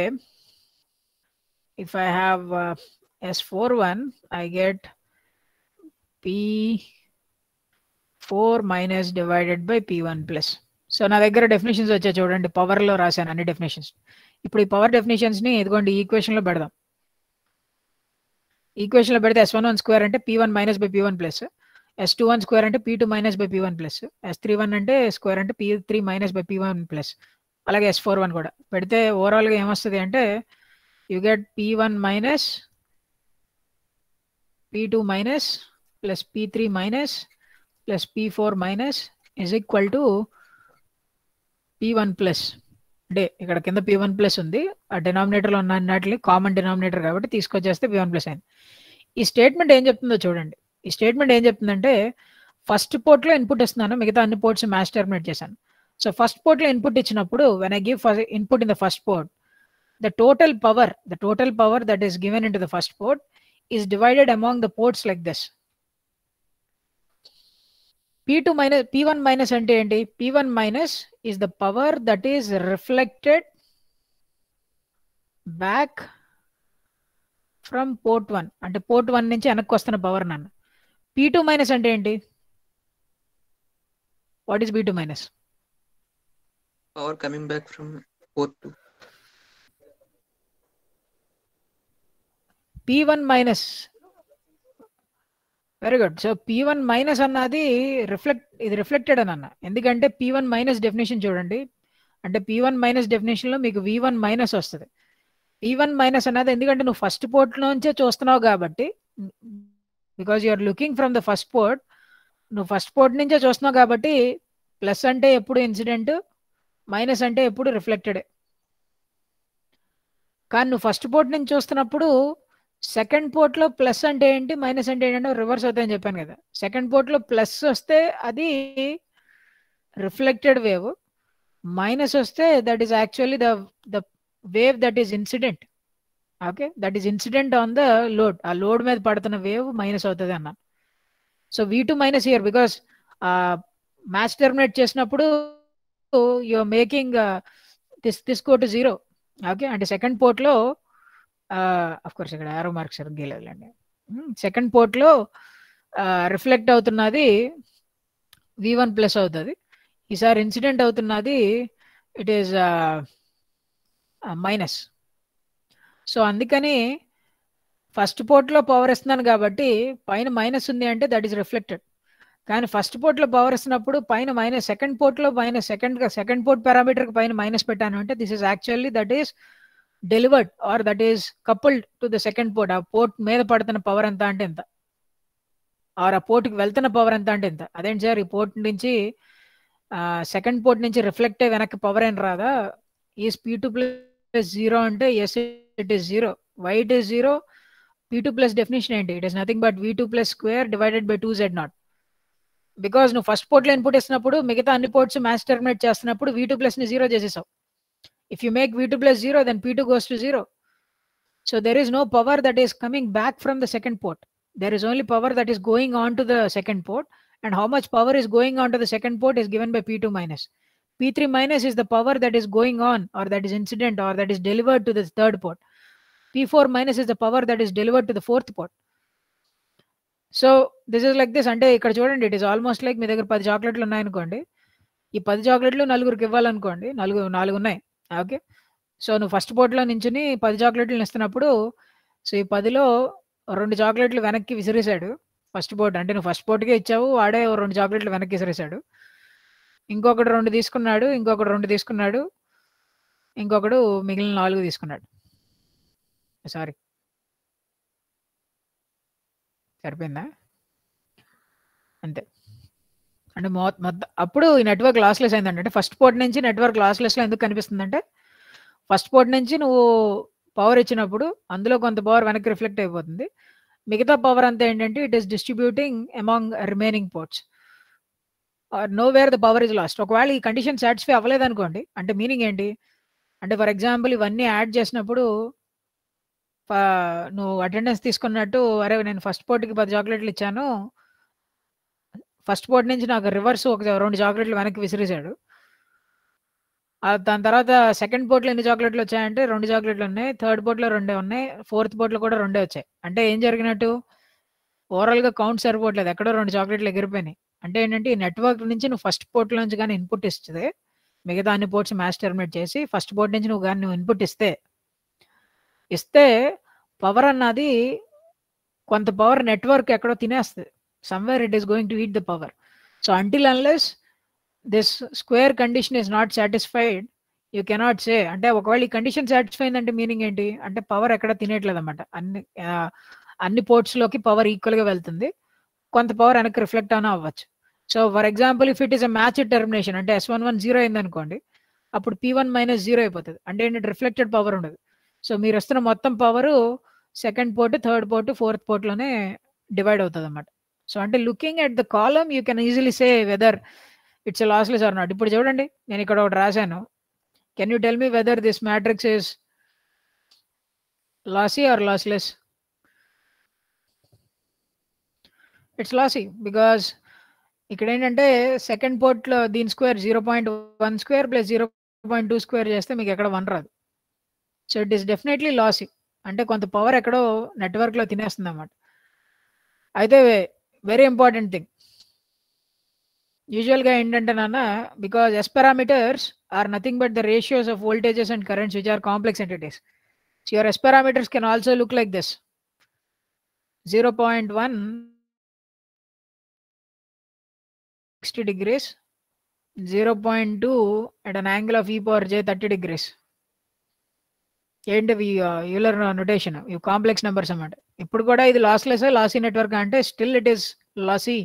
if i have uh, s41 i get p4 minus divided by p1 plus. So నా దగ్గర definitions వచ్చాయి చూడండి. పవర్లో రాశాను అన్ని definitions ఇప్పుడు ఈ power డెఫినేషన్స్ని ఇదిగోండి ఈక్వేషన్లో పెడదాం. ఈక్వేషన్లో పెడితే ఎస్ వన్ వన్ స్క్వేర్ అంటే P one minus by P one plus S two one square అంటే P two minus by P one plus S three one అంటే స్క్వేర్ అంటే P three minus by P one plus అలాగే yes four one కూడా. పెడితే ఓవరాల్గా ఏమొస్తుంది అంటే you get P one minus P two minus plus P three minus plus P four minus is equal to P one plus అంటే ఇక్కడ కింద P one plus ఉంది. ఆ డినామినేటర్లో ఉన్న అన్నట్లు కామన్ డినామినేటర్ కాబట్టి తీసుకొచ్చేస్తే పీ వన్ ప్లస్ అయింది. ఈ స్టేట్మెంట్ ఏం చెప్తుందో చూడండి. ఈ స్టేట్మెంట్ ఏం చెప్తుందంటే ఫస్ట్ పోర్ట్లో ఇన్పుట్ ఇస్తున్నాను మిగతా అన్ని పోర్ట్స్ మ్యాచ్ టర్మినేట్ చేశాను. సో ఫస్ట్ పోర్ట్లో ఇన్పుట్ ఇచ్చినప్పుడు when I give input in the first port the total power the total power that is given into the first port is divided among the ports like this P two minus P one minus అంటే ఏంటి? P one minus is the power that is reflected back from port one అంటే port one నుంచి వెనక్కి వస్తున్న power నన్ను. P two minus అంటే ఏంటి? What is B two minus Power coming back from port 2. P one minus very good so P one minus అన్నది reflect ఇది reflected అని అన్న. ఎందుకంటే పీ వన్ మైనస్ డెఫినేషన్ చూడండి. అంటే పీ వన్ మైనస్ డెఫినేషన్లో మీకు వి వన్ మైనస్ వస్తుంది. పీ వన్ మైనస్ అన్నది ఎందుకంటే నువ్వు ఫస్ట్ పోర్ట్ నుంచే చూస్తున్నావు కాబట్టి because you're looking from the first port నువ్వు ఫస్ట్ పోర్ట్ నుంచే చూస్తున్నావు కాబట్టి ప్లస్ అంటే ఎప్పుడు ఇన్సిడెంట్ మైనస్ అంటే ఎప్పుడు రిఫ్లెక్టెడ్ కానీ నువ్వు ఫస్ట్ పోర్ట్ నుంచి చూస్తున్నప్పుడు సెకండ్ పోర్ట్లో ప్లస్ అంటే ఏంటి మైనస్ అంటే ఏంటంటే రివర్స్ అవుతాయని చెప్పాను కదా. సెకండ్ పోర్ట్లో ప్లస్ వస్తే అది రిఫ్లెక్టెడ్ వేవ్ మైనస్ వస్తే that is actually the the wave that is incident okay that is incident on the load ఆ లోడ్ మీద పడుతున్న వేవ్ మైనస్ అవుతుంది అన్నాను so V two minus here because match terminate చేసినప్పుడు your making this this go to zero okay అంటే second పోర్ట్లో course ఇక్కడ arrow marks గీలేదులేండి సెకండ్ పోర్ట్లో రిఫ్లెక్ట్ అవుతున్నది వి వన్ ప్లస్ అవుతుంది. ఈసారి ఇన్సిడెంట్ అవుతున్నది ఇట్ ఈస్ మైనస్ సో అందుకని ఫస్ట్ పోర్ట్లో పవర్ ఇస్తున్నాను కాబట్టి పైన మైనస్ ఉంది అంటే దట్ ఈస్ రిఫ్లెక్టెడ్ కానీ ఫస్ట్ పోర్ట్లో పవర్ ఇస్తున్నప్పుడు పైన మైనస్ సెకండ్ పోర్ట్లో పైన సెకండ్ సెకండ్ పోర్ట్ పారామీటర్కి పైన మైనస్ పెట్టాను అంటే this is actually that is delivered or that is coupled to the second port ఆ పోర్ట్ మీద పడుతున్న పవర్ ఎంత అంటే ఎంత? ఆర్ ఆ పోర్ట్కి వెళ్తున్న పవర్ ఎంత అంటే ఎంత? అదేంటి సార్? ఈ పోర్ట్ నుంచి సెకండ్ పోర్ట్ నుంచి రిఫ్లెక్ట్ అయ్యి వెనక్కి పవర్ ఏం రాదా? Is P two plus zero అంటే yes it is zero why it is zero P two plus definition ఏంటి it is nothing but V two plus square divided by two Z naught because నువ్వు first పోర్ట్లో input ఇస్తున్నప్పుడు మిగతా అన్ని ports match terminate చేస్తున్నప్పుడు V two ప్లస్ని zero చేసేసావు if you make v2 plus 0 then p2 goes to 0 so there is no power that is coming back from the second port there is only power that is going on to the second port and how much power is going on to the second port is given by p2 minus p3 minus is the power that is going on or that is incident or that is delivered to the third port. P4 minus is the power that is delivered to the fourth port. So this is like this అంటే ఇక్కడ చూడండి it is almost like మీ దగ్గర పది చాక్లెట్లు ఉన్నాయనుకోండి ఈ పది చాక్లెట్లు నలుగురికి ఇవ్వాలనుకోండి నలుగురు నాలుగు ఉన్నాయి. ఓకే సో నువ్వు ఫస్ట్ పోర్ట్లో నించుని పది చాక్లెట్లు ఇస్తున్నప్పుడు సో ఈ పదిలో రెండు చాక్లెట్లు వెనక్కి విసిరేశాడు. ఫస్ట్ పోర్ట్ అంటే నువ్వు ఫస్ట్ పోర్ట్కే ఇచ్చావు వాడే ఓ రెండు చాక్లెట్లు వెనక్కి విసిరేశాడు. ఇంకొకటి రెండు తీసుకున్నాడు ఇంకొకటి రెండు తీసుకున్నాడు ఇంకొకడు మిగిలిన నాలుగు తీసుకున్నాడు. సారీ సరిపోయిందా? అంతే. అంటే మొత్తం అప్పుడు ఈ నెట్వర్క్ లాస్లెస్ అయిందంటే అంటే ఫస్ట్ పోర్ట్ నుంచి నెట్వర్క్ లాస్లెస్లో ఎందుకు కనిపిస్తుందంటే ఫస్ట్ పోర్ట్ నుంచి నువ్వు పవర్ ఇచ్చినప్పుడు అందులో కొంత పవర్ వెనక్కి రిఫ్లెక్ట్ అయిపోతుంది. మిగతా పవర్ అంతా ఏంటంటే it is distributing among remaining ports nowhere the power is lost. ఒకవేళ ఈ కండిషన్ సాటిస్ఫై అవ్వలేదు అనుకోండి అంటే మీనింగ్ ఏంటి? అంటే ఫర్ ఎగ్జాంపుల్ ఇవన్నీ యాడ్ చేసినప్పుడు నువ్వు అటెండెన్స్ తీసుకున్నట్టు అరే నేను ఫస్ట్ పోర్ట్కి పది చాక్లెట్లు ఇచ్చాను ఫస్ట్ పోర్ట్ నుంచి నాకు రివర్స్ ఒక రెండు చాక్లెట్లు వెనక్కి విసిరేశాడు. దాని తర్వాత సెకండ్ పోర్ట్లో ఎన్ని చాక్లెట్లు వచ్చాయంటే రెండు చాక్లెట్లు ఉన్నాయి థర్డ్ పోర్ట్లో రెండే ఉన్నాయి ఫోర్త్ పోర్ట్లో కూడా రెండే వచ్చాయి. అంటే ఏం జరిగినట్టు? ఓవరాల్గా కౌంట్ సరిపోవట్లేదు. ఎక్కడో రెండు చాక్లెట్లు ఎగిరిపోయినాయి. అంటే ఏంటంటే ఈ నెట్వర్క్ నుంచి నువ్వు ఫస్ట్ పోర్ట్ నుంచి కానీ ఇన్పుట్ ఇస్తే మిగతా అన్ని పోర్ట్స్ మ్యాచ్ టర్మినేట్ చేసి ఫస్ట్ పోర్ట్ నుంచి నువ్వు కానీ నువ్వు ఇన్పుట్ ఇస్తే ఇస్తే పవర్ అన్నది కొంత పవర్ నెట్వర్క్ ఎక్కడో తినేస్తుంది. Somewhere it is going to eat the power. So until unless this square condition is not satisfied you cannot say. అంటే ఒకవేళ ఈ కండిషన్ సాటిస్ఫై అంటే మీనింగ్ ఏంటి? అంటే పవర్ ఎక్కడ తినేయట్లేదు అనమాట అన్ని అన్ని పోర్ట్స్లోకి పవర్ ఈక్వల్గా వెళ్తుంది. కొంత పవర్ వెనక్కి రిఫ్లెక్ట్ అవునా అవ్వచ్చు. So for example if it is a match termination అంటే ఎస్ వన్ వన్ జీరో అయింది అనుకోండి అప్పుడు పీ వన్ మైనస్ జీరో అయిపోతుంది. అంటే ఏంటంటే రిఫ్లెక్టెడ్ పవర్ ఉండదు. సో మీరు వస్తున్న మొత్తం power second port third port fourth పోర్ట్లోనే divide అవుతుంది అనమాట సో అంటే looking at the column you can easily say whether it's lossless or not ఇప్పుడు చూడండి నేను ఇక్కడ ఒకటి రాశాను. Can you tell me whether this matrix is lossy or lossless it's lossy because ఇక్కడ ఏంటంటే సెకండ్ పోర్ట్లో దీని square zero point one square plus zero point two square చేస్తే మీకు ఎక్కడ వన్ రాదు. So it is definitely lossy అంటే కొంత పవర్ ఎక్కడో నెట్వర్క్లో తినేస్తుంది అన్నమాట అయితే వెరీ ఇంపార్టెంట్ థింగ్ యూజువల్గా ఏంటంటే నాన్న because S parameters are nothing but the ratios of voltages and currents which are complex entities so your S parameters can also look like this zero point one sixty degrees zero point two at an angle of e power j thirty degrees ఏంటి Euler notation ఇవి complex numbers అన్నమాట. ఇప్పుడు కూడా ఇది lossless lossy network అంటే still it is lossy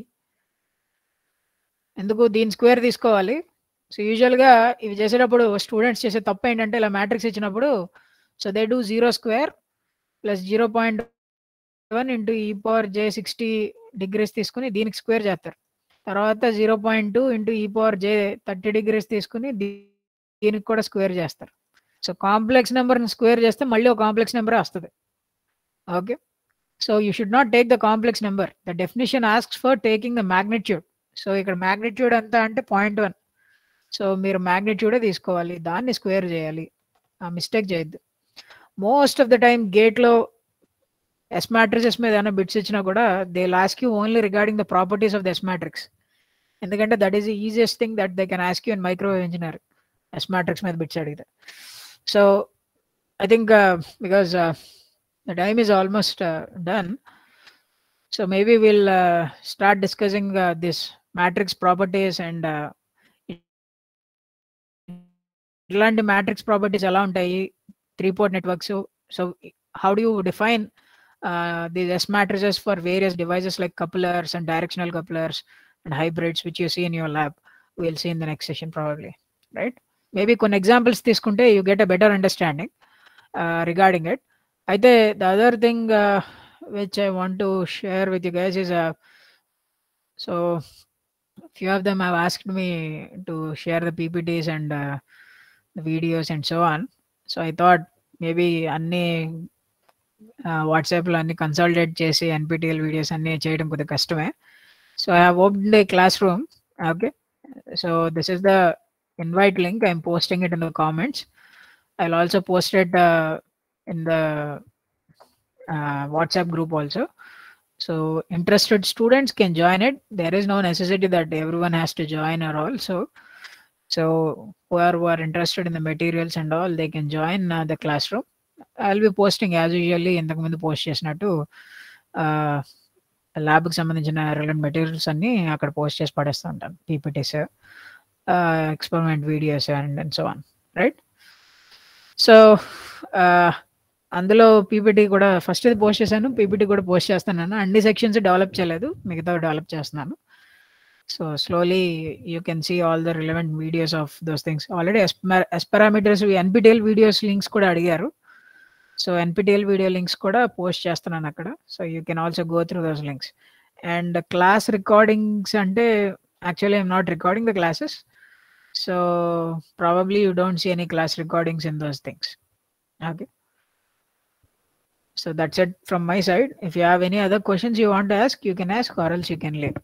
ఎందుకు? దీని square తీసుకోవాలి. సో యూజువల్గా ఇవి చేసేటప్పుడు స్టూడెంట్స్ చేసే తప్పు ఏంటంటే ఇలా మ్యాట్రిక్స్ ఇచ్చినప్పుడు so they do zero square plus zero point one into e power j sixty degrees తీసుకుని దీనికి స్క్వేర్ చేస్తారు. తర్వాత zero point two into e power j thirty degrees తీసుకుని దీనికి కూడా స్క్వేర్ చేస్తారు. సో కాంప్లెక్స్ నెంబర్ని స్క్వేర్ చేస్తే మళ్ళీ ఒక కాంప్లెక్స్ నెంబర్ వస్తుంది. Okay? So you should not take the complex number. The definition asks for taking the magnitude so ఇక్కడ మ్యాగ్నిట్యూడ్ ఎంత అంటే పాయింట్ వన్. సో మీరు మ్యాగ్నిట్యూడే తీసుకోవాలి. దాన్ని స్క్వేర్ చేయాలి. ఆ మిస్టేక్ చేయొద్దు. మోస్ట్ ఆఫ్ ద టైం గేట్లో ఎస్ మ్యాట్రిసెస్ మీద ఏమైనా బిట్స్ ఇచ్చినా కూడా they ask you only regarding the properties of the S matrix ఎందుకంటే that is the easiest thing that they can ask you in micro engineer S matrix మీద bits అడిగితే. So I think uh, because uh, the time is almost uh, done, so maybe we'll uh, start discussing uh, this matrix properties and uh, ఇలాంటి matrix properties ఎలా ఉంటాయి? Three port networks so how do you define these S matrices for various devices like couplers and directional couplers and hybrids, which you see in your lab. We'll see in the next session probably, right? Maybe కొన్ని examples తీసుకుంటే you get a better understanding regarding it అయితే the other thing which I want to share with you guys is so few of them have asked me to share the PPTs and uh, the videos and so on. So I thought maybe అన్ని వాట్సాప్లో అన్ని కన్సల్టేట్ చేసి NPTEL videos అన్ని చేయడం కొద్దిగా కష్టమే so I have open the classroom okay so this is the invite link I'm posting it in the comments I will also post it in the WhatsApp group also so interested students can join it there is no necessity that everyone has to join or all so so who are, who are interested in the materials and all they can join uh, the classroom I'll be posting as usually ఇంతకు ముందు post చేసినట్టు ల్యాబ్కి సంబంధించిన relevant materials అన్ని అక్కడ post చేసి పడేస్తూ ఉంటాను. PPTs experiment videos and and so on right so అందులో పీపీటీ కూడా ఫస్ట్ ఇది పోస్ట్ చేశాను. పీపీటీ కూడా పోస్ట్ చేస్తున్నాను. అన్ని సెక్షన్స్ డెవలప్ చేయలేదు. మిగతా డెవలప్ చేస్తున్నాను. So slowly you can see all the relevant videos of those things already S parameters NPTEL videos links కూడా అడిగారు. సో ఎన్పిటిఎల్ వీడియో లింక్స్ కూడా పోస్ట్ చేస్తున్నాను అక్కడ so you can also go through those links and class recordings అంటే actually I'm not recording the classes so probably you don't see any class recordings in those things okay So that's it from my side. If you have any other questions you want to ask, you can ask or else you can leave.